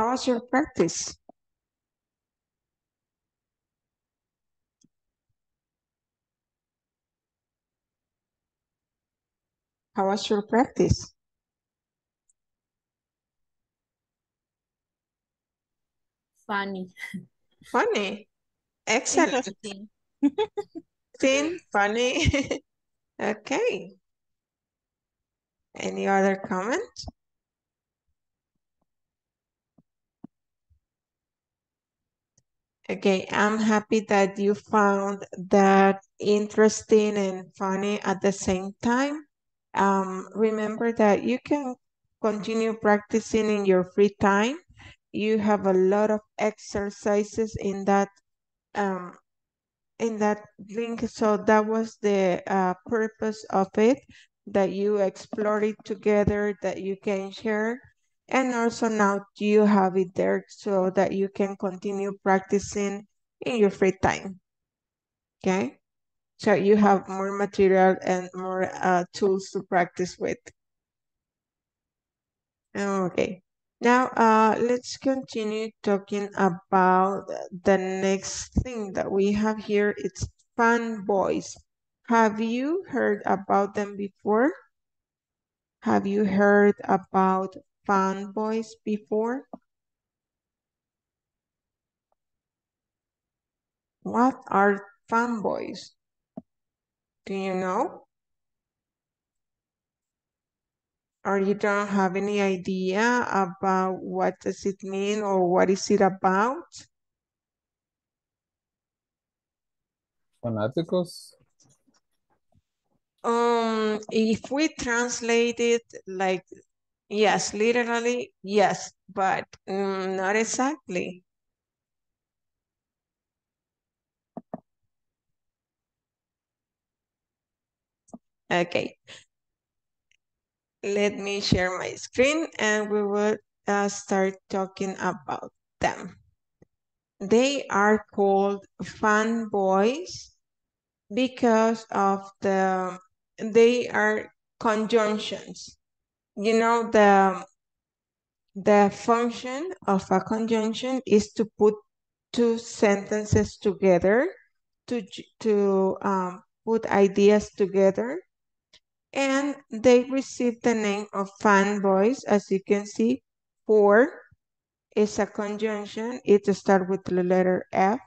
How was your practice? How was your practice? Funny. Funny. Excellent. Thin, (laughs) funny. (laughs) okay. Any other comment? Okay, I'm happy that you found that interesting and funny at the same time. Um, remember that you can continue practicing in your free time. You have a lot of exercises in that um, in that link. So that was the uh, purpose of it, that you explore it together, that you can share. And also now you have it there so that you can continue practicing in your free time. Okay? So you have more material and more uh, tools to practice with. Okay. Now, uh, let's continue talking about the next thing that we have here. It's fanboys. Have you heard about them before? Have you heard about fanboys before? What are fanboys? Do you know? Or you don't have any idea about what does it mean or what is it about? Fanáticos. Um, if we translate it like, yes, literally, yes, but mm, not exactly. Okay. Let me share my screen and we will uh, start talking about them. They are called fanboys because of the, they are conjunctions. You know, the, the function of a conjunction is to put two sentences together, to, to um, put ideas together. And they received the name of fanboys, as you can see, for is a conjunction. It starts with the letter F.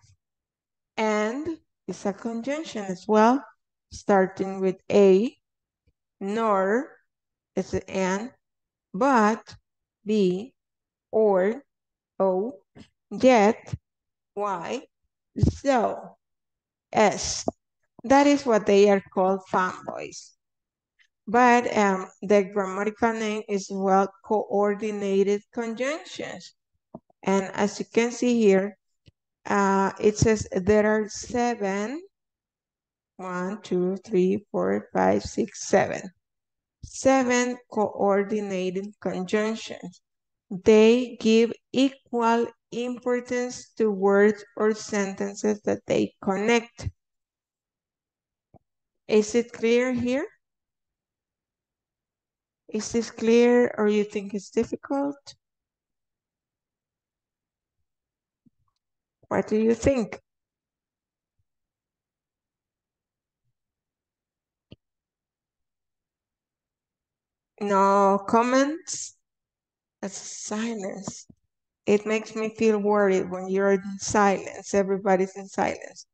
And is a conjunction as well, starting with A. Nor is an N. But, B, or, O, yet, Y, so, S. That is what they are called fanboys. But um, the grammatical name is well coordinated conjunctions. And as you can see here, uh, it says there are seven, one, two, three, four, five, six, seven. Seven coordinated conjunctions. They give equal importance to words or sentences that they connect. Is it clear here? Is this clear or you think it's difficult? What do you think? No comments? That's silence. It makes me feel worried when you're in silence. Everybody's in silence.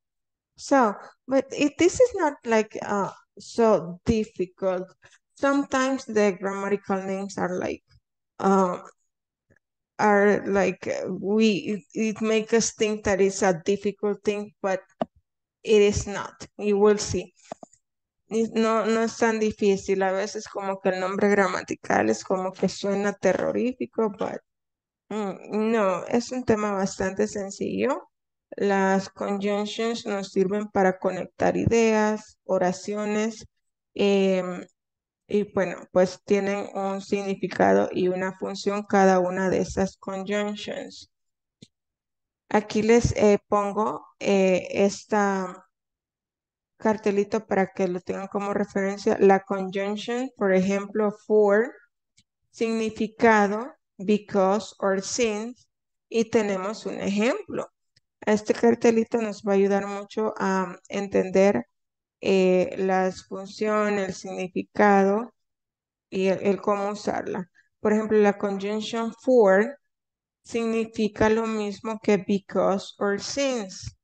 So, but it, this is not like uh, so difficult. Sometimes the grammatical names are like, um, are like we, it, it makes us think that it's a difficult thing, but it is not. You will see. No, no es tan difícil. A veces como que el nombre gramatical es como que suena terrorífico, but mm, no, es un tema bastante sencillo. Las conjunctions nos sirven para conectar ideas, oraciones, em, y bueno, pues tienen un significado y una función cada una de esas conjunctions. Aquí les eh, pongo eh, esta cartelito para que lo tengan como referencia. La conjunction, por ejemplo, for, significado, because or since, y tenemos un ejemplo. Este cartelito nos va a ayudar mucho a entender eh, las funciones, el significado y el, el cómo usarla. Por ejemplo, la conjunction for significa lo mismo que because or since.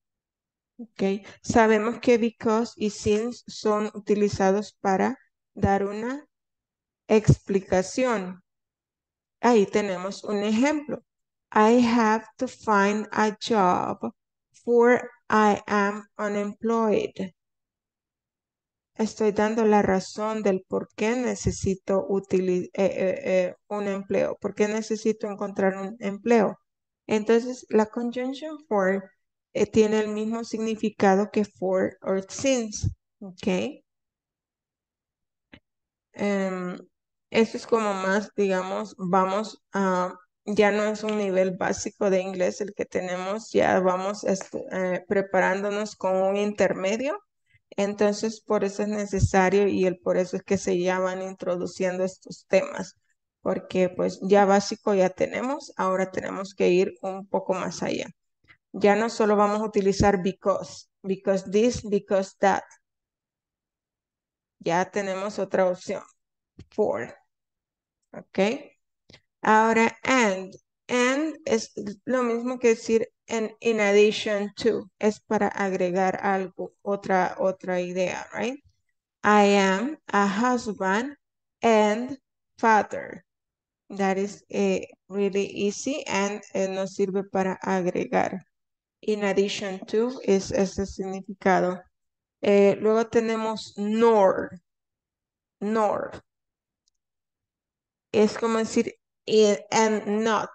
Okay. Sabemos que because y since son utilizados para dar una explicación. Ahí tenemos un ejemplo. I have to find a job for I am unemployed. Estoy dando la razón del por qué necesito eh, eh, eh, un empleo, por qué necesito encontrar un empleo. Entonces, la conjunction for eh, tiene el mismo significado que for or since, ¿ok? Em, eso es como más, digamos, vamos a, ya no es un nivel básico de inglés el que tenemos, ya vamos este, eh, preparándonos con un intermedio. Entonces, por eso es necesario y el por eso es que se ya van introduciendo estos temas, porque pues ya básico ya tenemos, ahora tenemos que ir un poco más allá. Ya no solo vamos a utilizar because, because this, because that. Ya tenemos otra opción, for. ¿Ok? Ahora, and. And es lo mismo que decir en in addition to. Es para agregar algo, otra, otra idea, right? I am a husband and father. That is eh, really easy and eh, nos sirve para agregar. In addition to es ese significado. Eh, luego tenemos nor. Nor. Es como decir and not.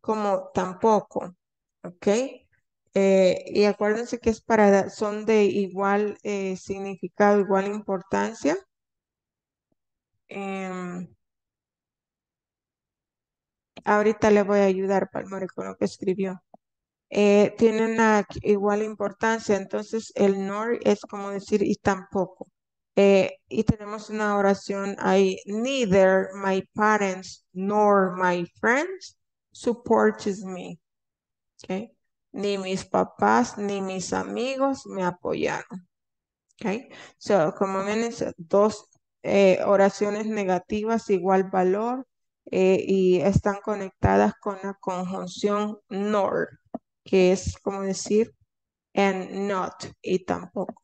Como tampoco. ¿Ok? Eh, y acuérdense que es para, son de igual eh, significado, igual importancia. Em, ahorita le voy a ayudar, Palmore, con lo que escribió. Eh, tienen una igual importancia, entonces el nor es como decir y tampoco. Eh, y tenemos una oración ahí, neither my parents nor my friends supports me. Okay. Ni mis papás ni mis amigos me apoyaron. Okay. So, como ven, es dos eh, oraciones negativas, igual valor, eh, y están conectadas con la conjunción nor, que es como decir and not y tampoco.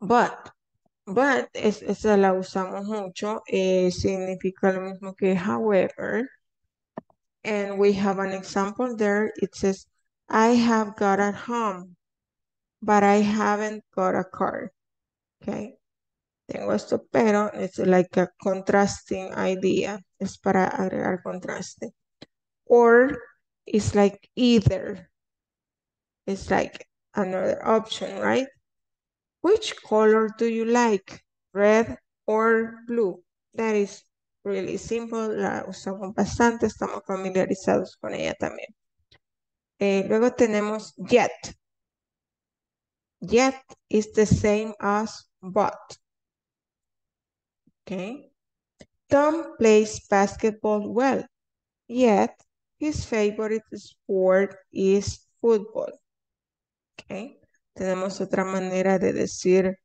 But, but, es, esa la usamos mucho, eh, significa lo mismo que however. And we have an example there. It says, I have got a home, but I haven't got a car. Okay. Tengo esto, pero it's like a contrasting idea. Es para agregar contraste. Or it's like either. It's like another option, right? Which color do you like? Red or blue? That is really simple. La usamos bastante. Estamos familiarizados con ella también. Eh, luego tenemos yet. Yet is the same as but. Okay. Tom plays basketball well, yet his favorite sport is football. Okay. Tenemos otra manera de decir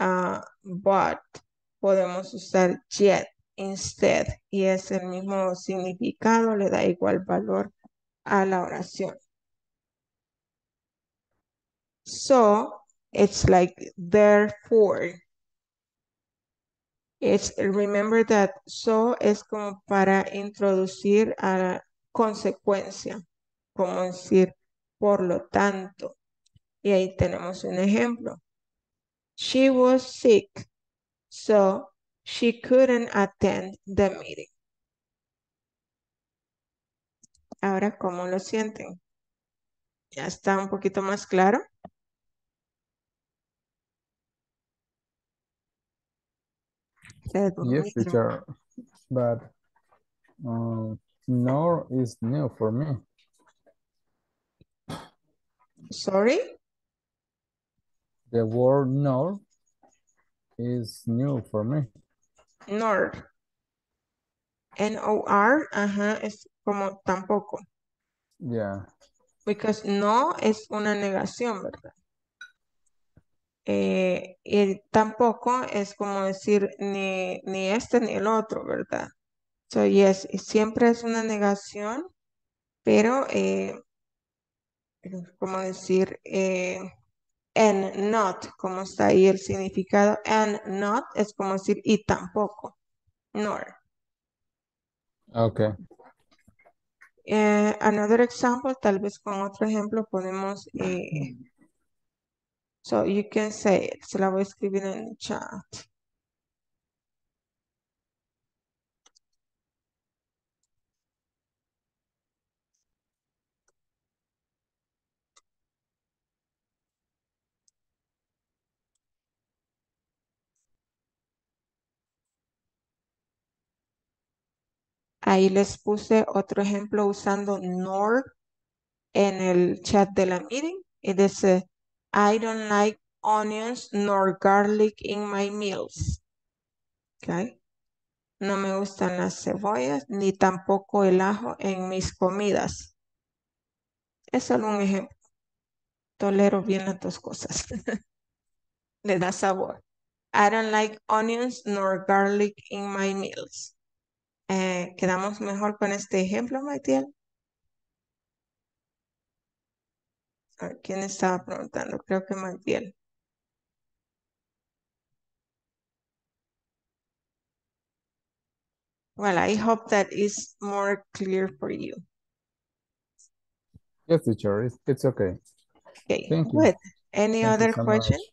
uh, but. Podemos usar yet instead y es el mismo significado, le da igual valor a la oración. So, it's like therefore. It's, remember that so es como para introducir a consecuencia, como decir por lo tanto. Y ahí tenemos un ejemplo. She was sick, so she couldn't attend the meeting. Ahora, ¿cómo lo sienten? ¿Ya está un poquito más claro? Yes, teacher, but um, nor is new for me. Sorry? The word nor is new for me. Nor. N-O-R, ajá, es como tampoco. Yeah. Because no es una negación, ¿verdad? Eh, y tampoco es como decir ni, ni este ni el otro, ¿verdad? So, yes, siempre es una negación, pero eh, como decir eh, and not, como está ahí el significado, and not es como decir y tampoco, nor. Okay. Eh, another example, tal vez con otro ejemplo podemos, eh, so you can say, it. se la voy a escribir en el chat. Ahí les puse otro ejemplo usando nor en el chat de la meeting. Y dice, I don't like onions nor garlic in my meals. Okay. No me gustan las cebollas ni tampoco el ajo en mis comidas. Es solo un ejemplo. Tolero bien las dos cosas. (laughs) Le da sabor. I don't like onions nor garlic in my meals. Eh, ¿Quedamos mejor con este ejemplo, Maitiel? A ver, ¿Quién estaba preguntando? Creo que Maitiel. Well, I hope that is more clear for you. Yes, teacher, it's, it's okay. Okay, Thank you. good. Any Thank you other so question? much.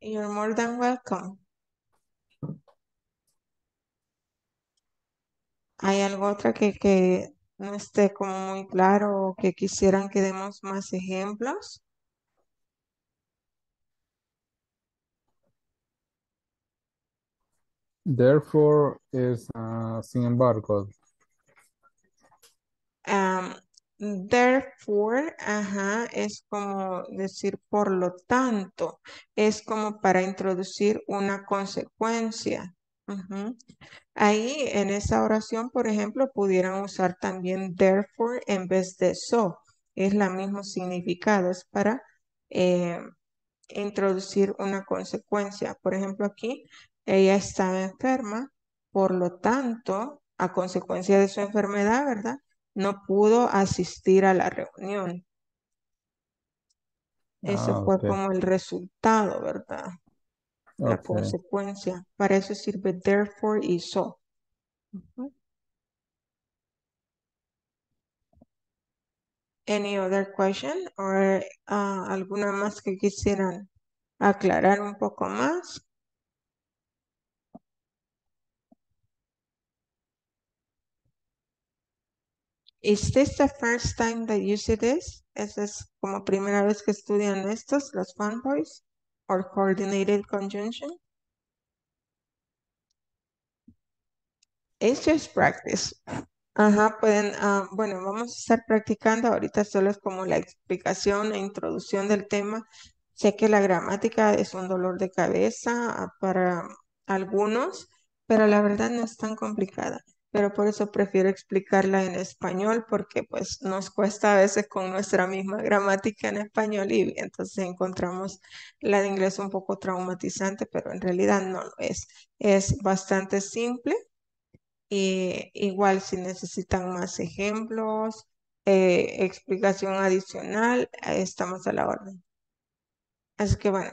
You're more than welcome. ¿Hay algo otra que, que no esté como muy claro o que quisieran que demos más ejemplos? Therefore is uh, sin embargo. Um, therefore, ajá, es como decir por lo tanto, es como para introducir una consecuencia. Ujú. Ahí en esa oración, por ejemplo, pudieran usar también therefore en vez de so. Es la mismo significado, es para eh, introducir una consecuencia. Por ejemplo, aquí ella estaba enferma, por lo tanto, a consecuencia de su enfermedad, ¿verdad? No pudo asistir a la reunión. Eso Ah, fue okay. como el resultado, ¿verdad? La Okay. consecuencia. Para eso sirve therefore y so. Ujú. Any other question or ah, alguna más que quisieran aclarar un poco más? Is this the first time that you see this? ¿Esa es como primera vez que estudian estos, los fanboys? Or coordinated conjunction? It's just practice. Ajá, pueden, ah, bueno, vamos a estar practicando. Ahorita solo es como la explicación e introducción del tema. Sé que la gramática es un dolor de cabeza ah, para algunos, pero la verdad no es tan complicada. Pero por eso prefiero explicarla en español porque pues nos cuesta a veces con nuestra misma gramática en español y entonces encontramos la de inglés un poco traumatizante, pero en realidad no lo es. Es bastante simple. Y igual si necesitan más ejemplos, eh, explicación adicional, eh, estamos a la orden. Así que bueno,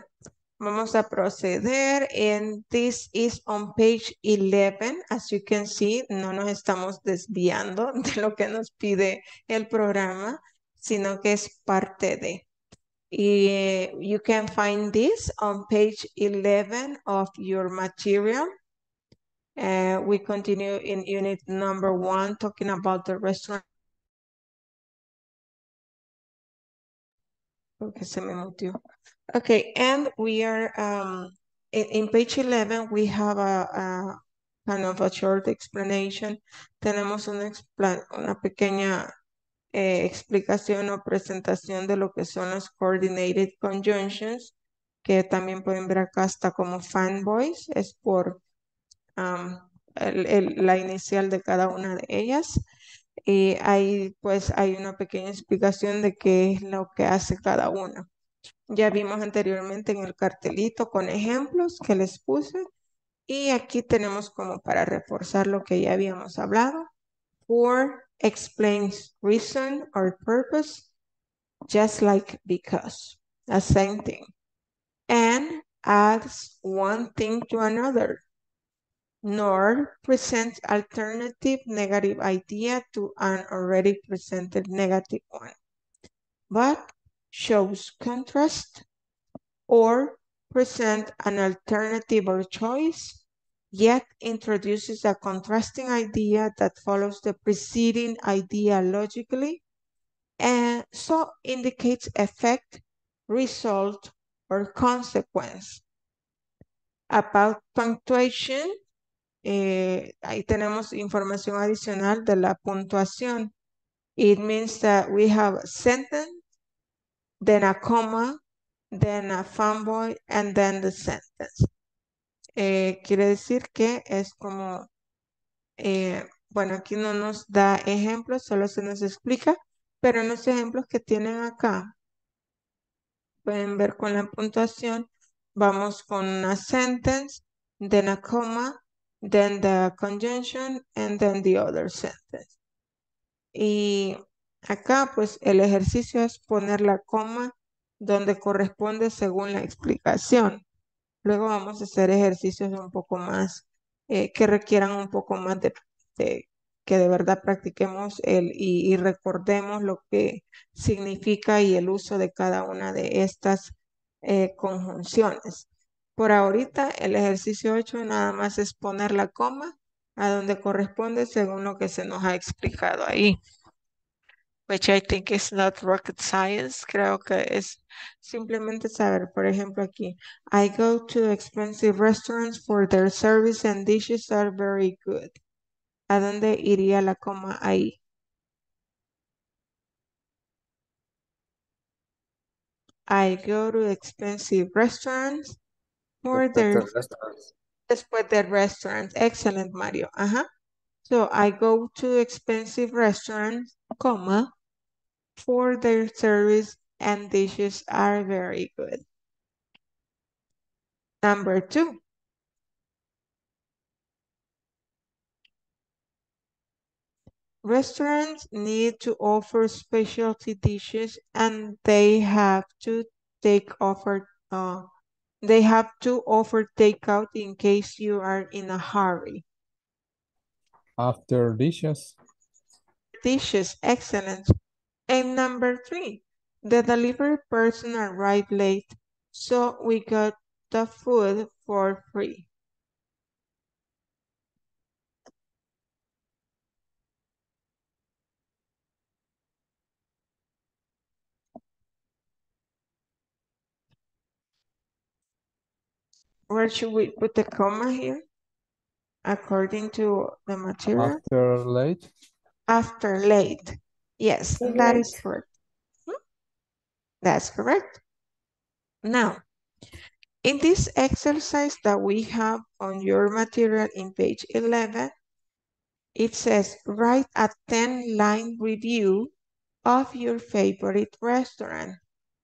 vamos a proceder. And this is on page 11. As you can see, no nos estamos desviando (laughs) de lo que nos pide el programa, sino que es parte de. Y eh, you can find this on page 11 of your material. Uh, we continue in unit number one, talking about the restaurant. Okay, se me mutió. Okay, and we are, um, in, page 11, we have a, kind of a short explanation. Tenemos una, una pequeña eh, explicación o presentación de lo que son los coordinated conjunctions, que también pueden ver acá hasta como fanboys, es por um, la inicial de cada una de ellas. Y ahí pues hay una pequeña explicación de qué es lo que hace cada uno. Ya vimos anteriormente en el cartelito con ejemplos que les puse. Y aquí tenemos como para reforzar lo que ya habíamos hablado. For explains reason or purpose, just like because. The same thing. And adds one thing to another. Nor presents alternative negative idea to an already presented negative one. But shows contrast or present an alternative or choice, yet introduces a contrasting idea that follows the preceding idea logically, and so indicates effect, result, or consequence. About punctuation, eh, ahí tenemos información adicional de la puntuación. It means that we have a sentence, then a comma, then a fanboy, and then the sentence. Eh, quiere decir que es como, eh, bueno, aquí no nos da ejemplos, solo se nos explica, pero en los ejemplos que tienen acá, pueden ver con la puntuación, vamos con una sentence, then a comma, then the conjunction, and then the other sentence. Y acá, pues, el ejercicio es poner la coma donde corresponde según la explicación. Luego vamos a hacer ejercicios un poco más, eh, que requieran un poco más de, que de verdad practiquemos el, y, y recordemos lo que significa y el uso de cada una de estas eh, conjunciones. Por ahorita, el ejercicio 8 nada más es poner la coma a donde corresponde según lo que se nos ha explicado ahí which I think is not rocket science. Creo que es simplemente saber, por ejemplo, aquí, I go to expensive restaurants for their service and dishes are very good. ¿A dónde iría la coma ahí? I go to expensive restaurants for their del restaurant. después de restaurants. Excellent, Mario. Ajá. So I go to expensive restaurants, comma, for their service and dishes are very good. Number two. Restaurants need to offer specialty dishes and they have to take offer uh, they have to offer takeout in case you are in a hurry. After dishes. Dishes, excellent. And number three, the delivery person arrived late, so we got the food for free. Where should we put the comma here? According to the material? After late. After late. Yes, Too that is correct. Hmm? That's correct. Now, in this exercise that we have on your material in page 11, it says write a 10-line review of your favorite restaurant.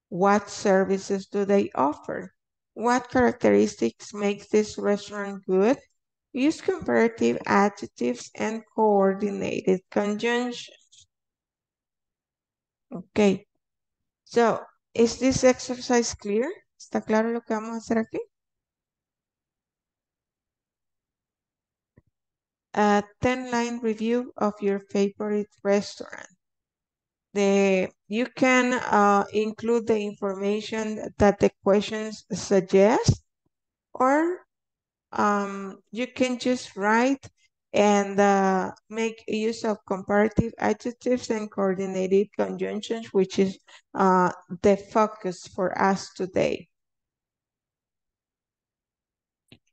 What services do they offer? What characteristics make this restaurant good? Use comparative adjectives and coordinated conjunctions. Okay. So, is this exercise clear? ¿Está claro lo que vamos a hacer aquí? A 10-line review of your favorite restaurant. The, you can uh, include the information that the questions suggest, or um, you can just write and uh, make use of comparative adjectives and coordinated conjunctions, which is uh, the focus for us today.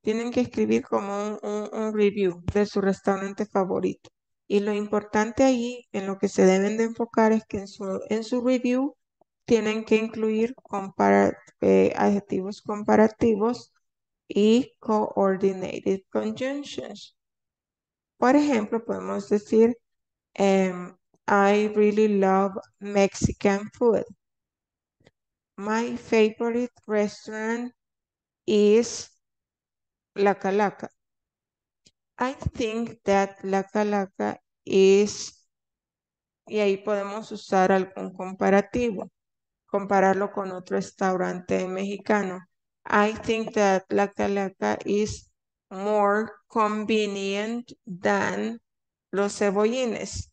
Tienen que escribir como un, review de su restaurante favorito. Y lo importante ahí, en lo que se deben de enfocar es que en su, review tienen que incluir compara- eh, adjetivos comparativos y coordinated conjunctions. Por ejemplo, podemos decir, em, I really love Mexican food. My favorite restaurant is La Calaca. I think that La Calaca is, y ahí podemos usar algún comparativo, compararlo con otro restaurante mexicano. I think that La Calaca is more convenient than Los Cebollines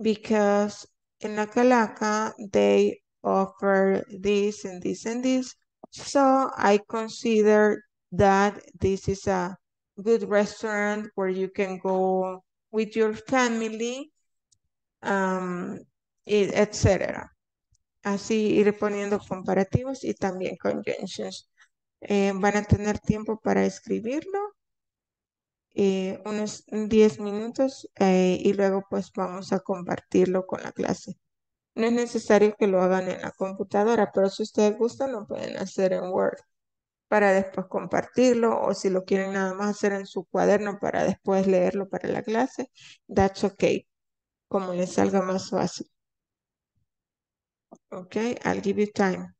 because in La Calaca they offer this and this and this. So I consider that this is a good restaurant where you can go with your family, um, etc. Así ir poniendo comparativos y también conjunctions. Eh, van a tener tiempo para escribirlo, eh, unos 10 minutos eh, y luego pues vamos a compartirlo con la clase. No es necesario que lo hagan en la computadora, pero si ustedes gustan lo pueden hacer en Word para después compartirlo o si lo quieren nada más hacer en su cuaderno para después leerlo para la clase, that's okay, como les salga más fácil. Okay, I'll give you time.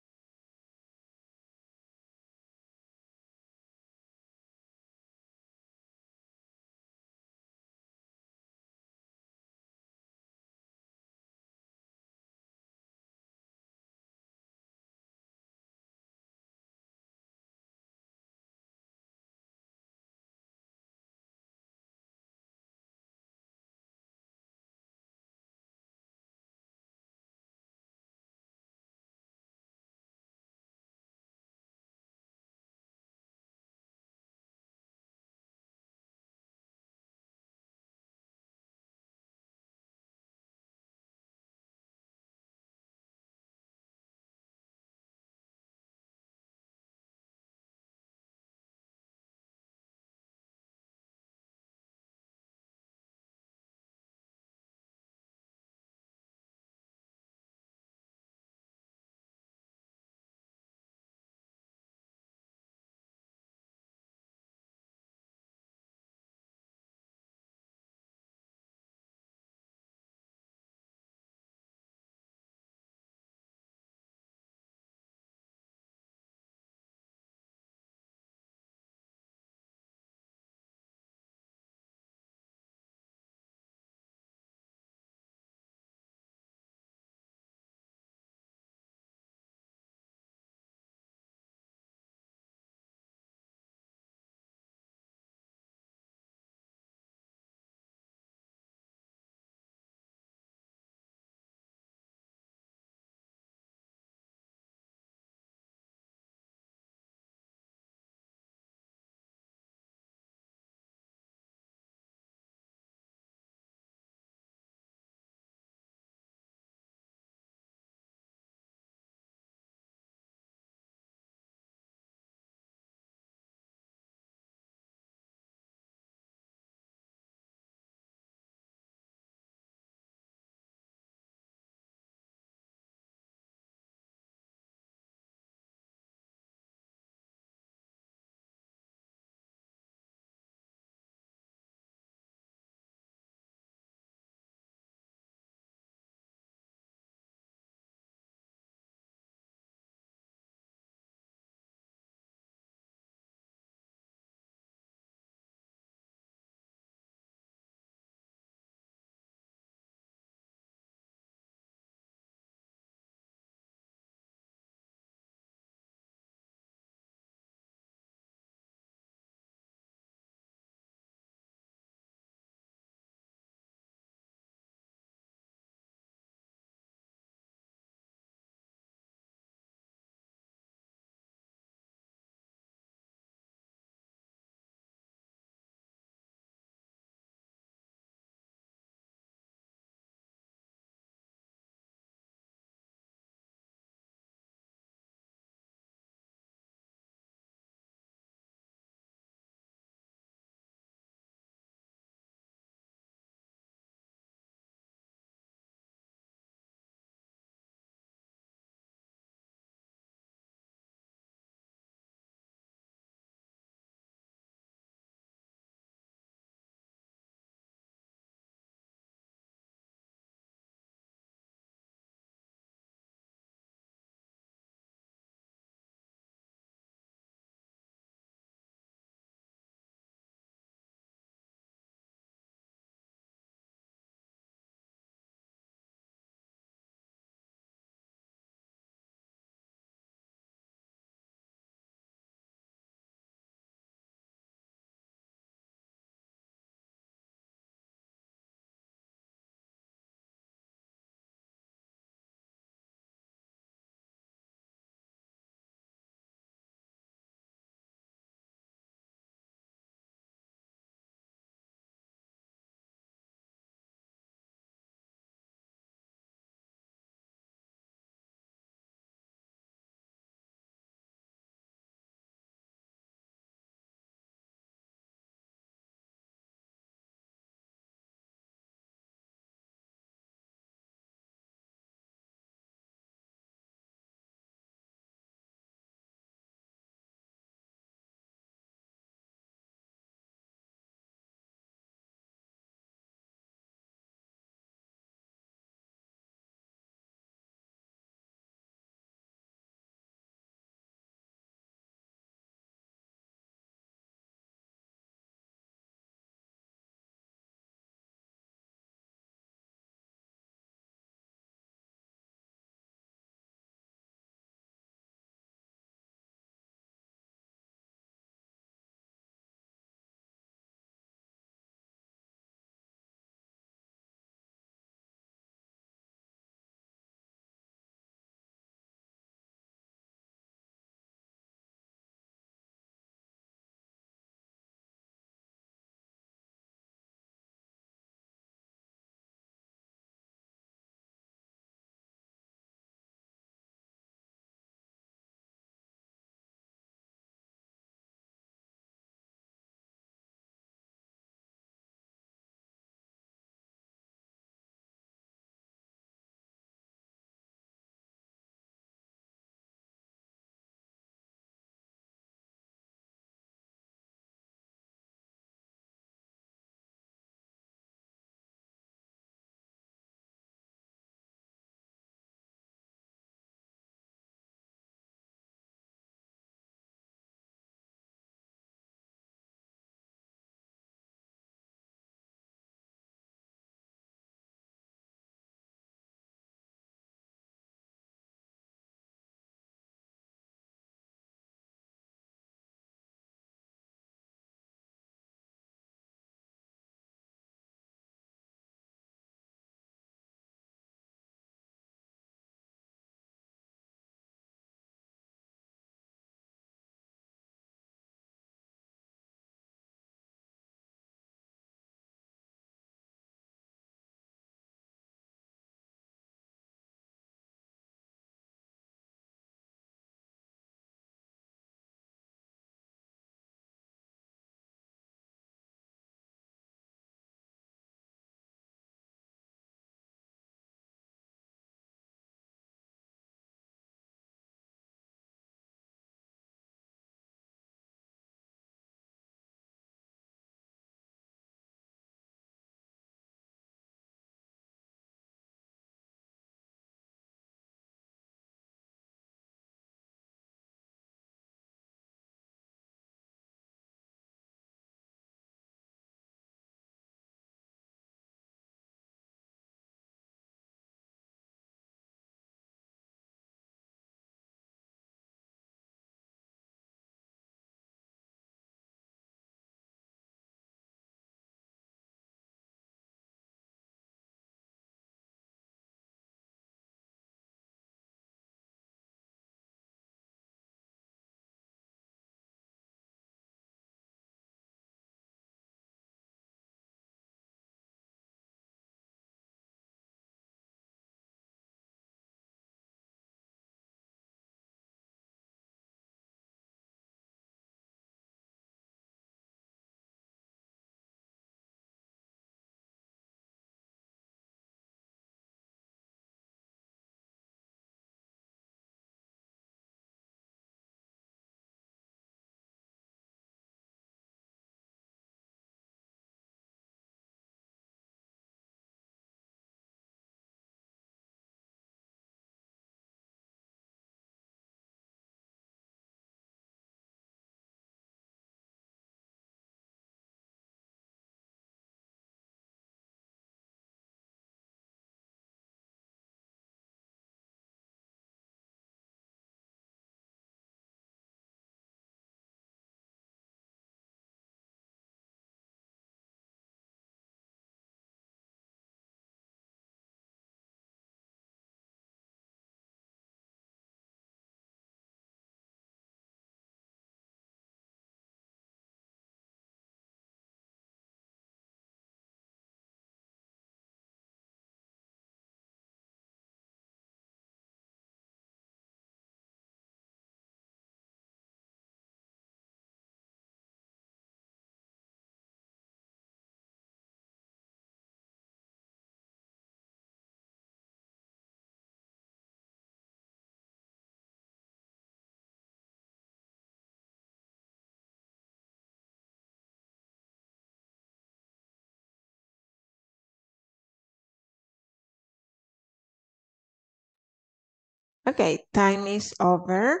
Okay, time is over.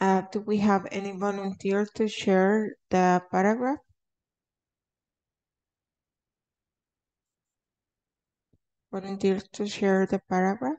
Uh, do we have any volunteer to share the paragraph? Volunteer to share the paragraph?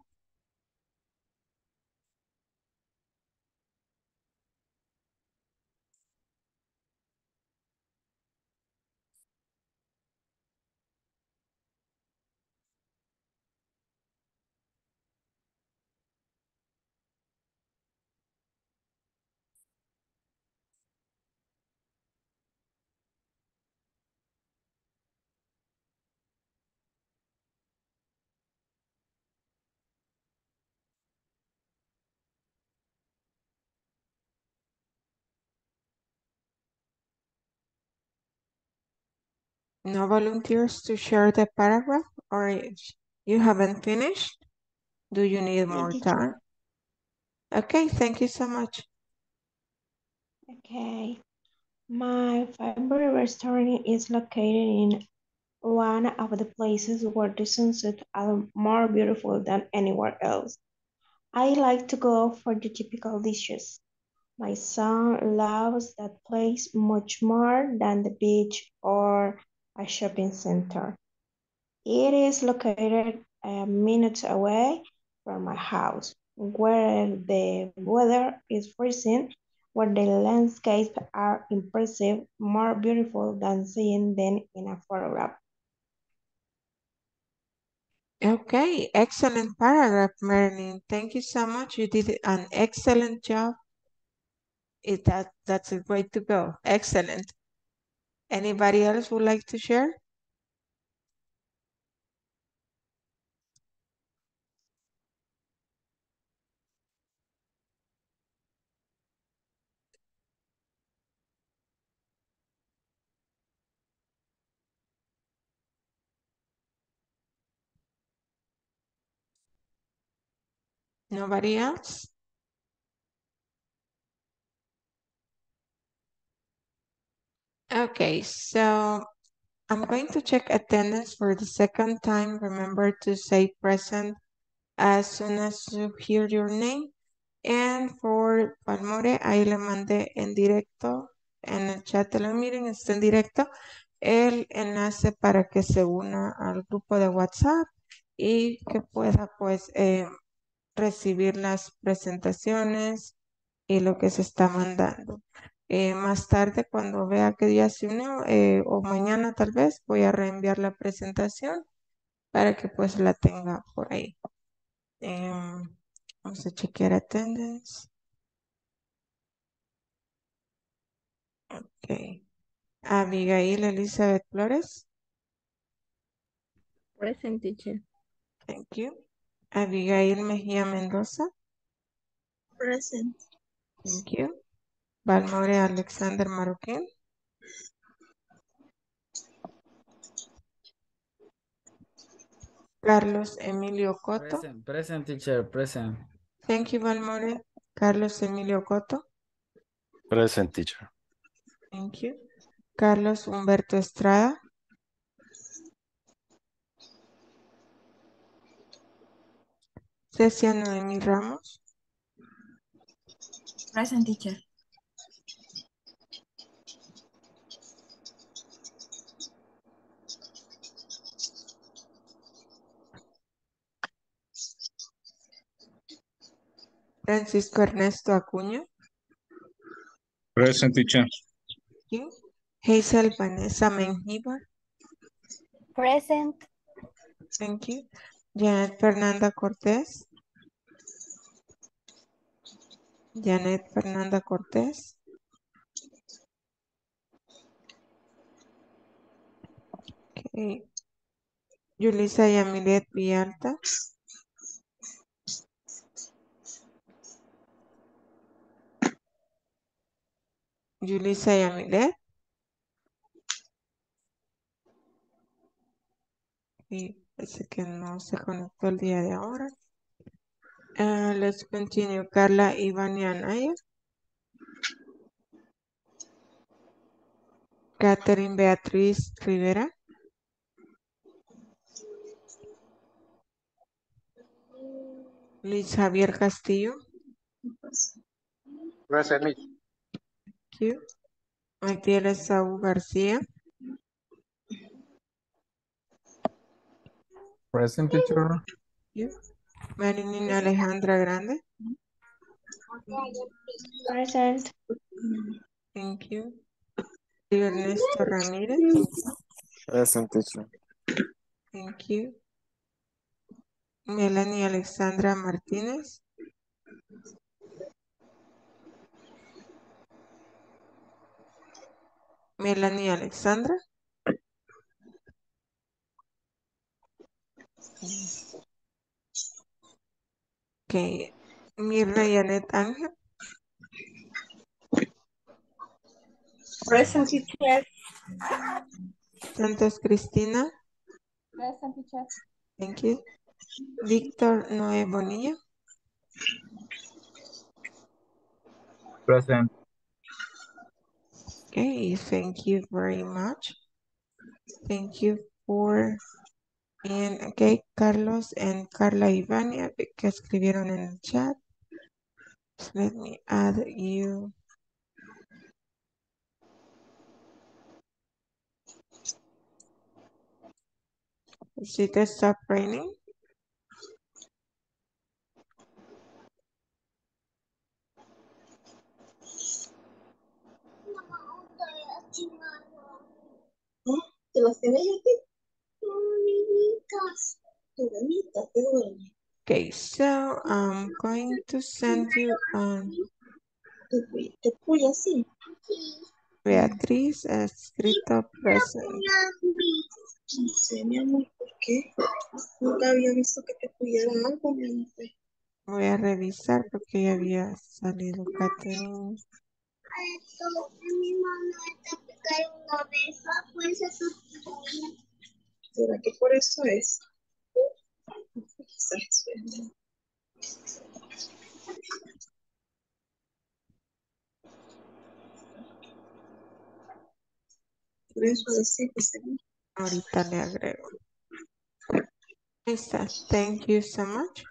No volunteers to share the paragraph or if you haven't finished? Do you need more time? Okay, thank you so much. Okay. My favorite restaurant is located in one of the places where the sunsets are more beautiful than anywhere else. I like to go for the typical dishes. My son loves that place much more than the beach or a shopping center. It is located a minute away from my house, where the weather is freezing, where the landscapes are impressive, more beautiful than seeing them in a photograph. Okay, excellent paragraph, Marilyn. Thank you so much. You did an excellent job. It, that, that's a way to go. Excellent. Anybody else would like to share? Nobody else? Okay, so I'm going to check attendance for the second time. Remember to say present as soon as you hear your name. And for Palmore, ahí le mandé en directo, en el chat de la meeting, está en directo, el enlace para que se una al grupo de WhatsApp y que pueda pues eh, recibir las presentaciones y lo que se está mandando. Eh, más tarde, cuando vea que ya se unió, eh, o mañana tal vez, voy a reenviar la presentación para que pues la tenga por ahí. Em, vamos a chequear attendance. Ok. Abigail Elizabeth Flores. Present teacher. Thank you. Abigail Mejía Mendoza. Present. Thank you. Valmore Alexander Marroquín. Carlos Emilio Coto. Present, present teacher, present. Thank you, Valmore. Carlos Emilio Coto. Present teacher. Thank you. Carlos Humberto Estrada. Cecia Noemí Ramos. Present teacher. Francisco Ernesto Acuña. Present teacher. Thank you. Hazel Vanessa Mengíbar. Present. Thank you. Janet Fernanda Cortés. Janet Fernanda Cortés. Okay. Yulisa Yamilet Villalta. Yulisa Yamilet. Y parece que no se conectó el día de ahora. Uh, let's continue. Carla Ivania Anaya. Catherine Beatriz Rivera. Luis Javier Castillo. Present. Thank you. Magdiel Saúl García. Present teacher. Thank you. Marilyn Alejandra Grande. Present. Thank you. Ernesto Ramírez. Present teacher. Thank you. Melanie Alexandra Martínez. Melanie Alexandra. Okay. Mirna Yanet Ángel. Present teacher. Santos Cristina. Present teacher. Thank you. Víctor Noé Bonilla. Present. Okay, thank you very much. Thank you for and okay, Carlos and Carla Ivania que escribieron en el chat. So let me add you. Is it stop raining? ¿Te las tiene yo aquí? Bonitas. Tu qué duele. Okay, so I'm going to send you um Te te puya así. Beatriz escrito present. No sé, mi amor, ¿por qué? Nunca había visto que te puyera algo, mi amor. Voy a revisar porque ya había salido Catherine. Eso, mi mamá está picando una oreja, pues eso. ¿Será que por eso es? Por eso decía que se Ahorita le agrego. Está. Thank you so much.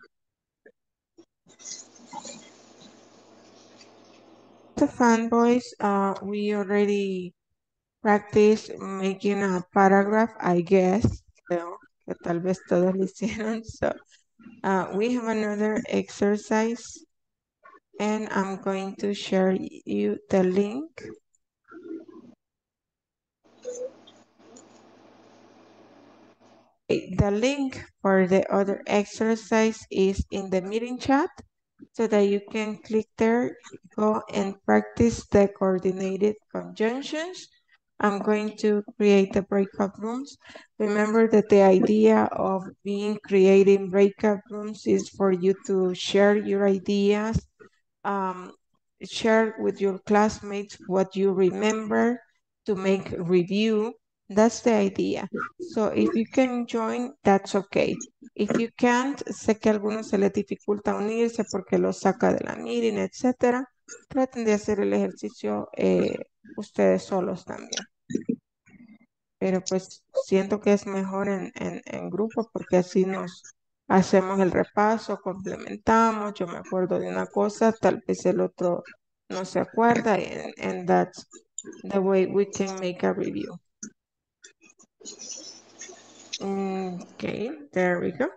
The fanboys, uh, we already practiced making a paragraph, I guess. Creo que tal vez todos lo hicieron. (laughs) So, uh, we have another exercise and I'm going to share you the link. The link for the other exercise is in the meeting chat so that you can click there, go and practice the coordinated conjunctions. I'm going to create the breakout rooms. Remember that the idea of being creating breakout rooms is for you to share your ideas, um, share with your classmates what you remember to make review. That's the idea. So if you can join, that's okay. If you can't, sé que algunos se les dificulta unirse porque los saca de la meeting, etcétera. Traten de hacer el ejercicio eh, ustedes solos también. Pero pues siento que es mejor en, en, grupo porque así nos hacemos el repaso, complementamos. Yo me acuerdo de una cosa, tal vez el otro no se acuerda, and, and that's the way we can make a review. Mm, Okay, there we go.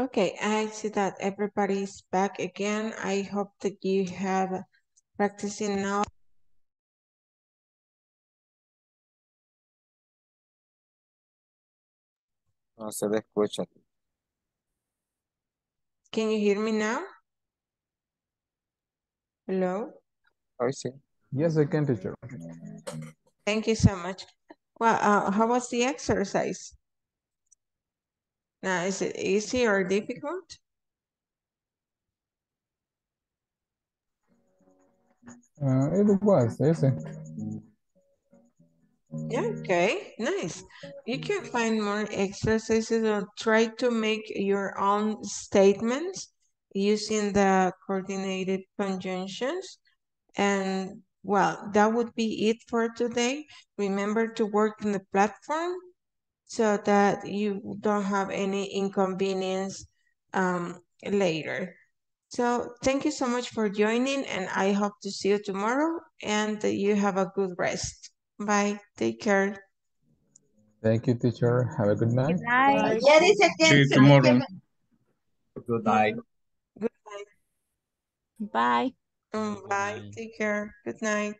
Okay, I see that everybody's back again. I hope that you have practicing now. No se le escucha. Can you hear me now? Hello? I see. Yes, I can, teacher. Thank you so much. Well, uh, how was the exercise? Now, is it easy or difficult? Uh, it was easy. Yeah, okay, nice. You can find more exercises or try to make your own statements using the coordinated conjunctions. And well, that would be it for today. Remember to work in the platform so that you don't have any inconvenience um, later. So thank you so much for joining and I hope to see you tomorrow and you have a good rest. Bye. Take care. Thank you, teacher. Have a good night. Bye. Ya dice que Sí, tomorrow. Good night. Good Bye. night. Mm, bye. Take care. Good night.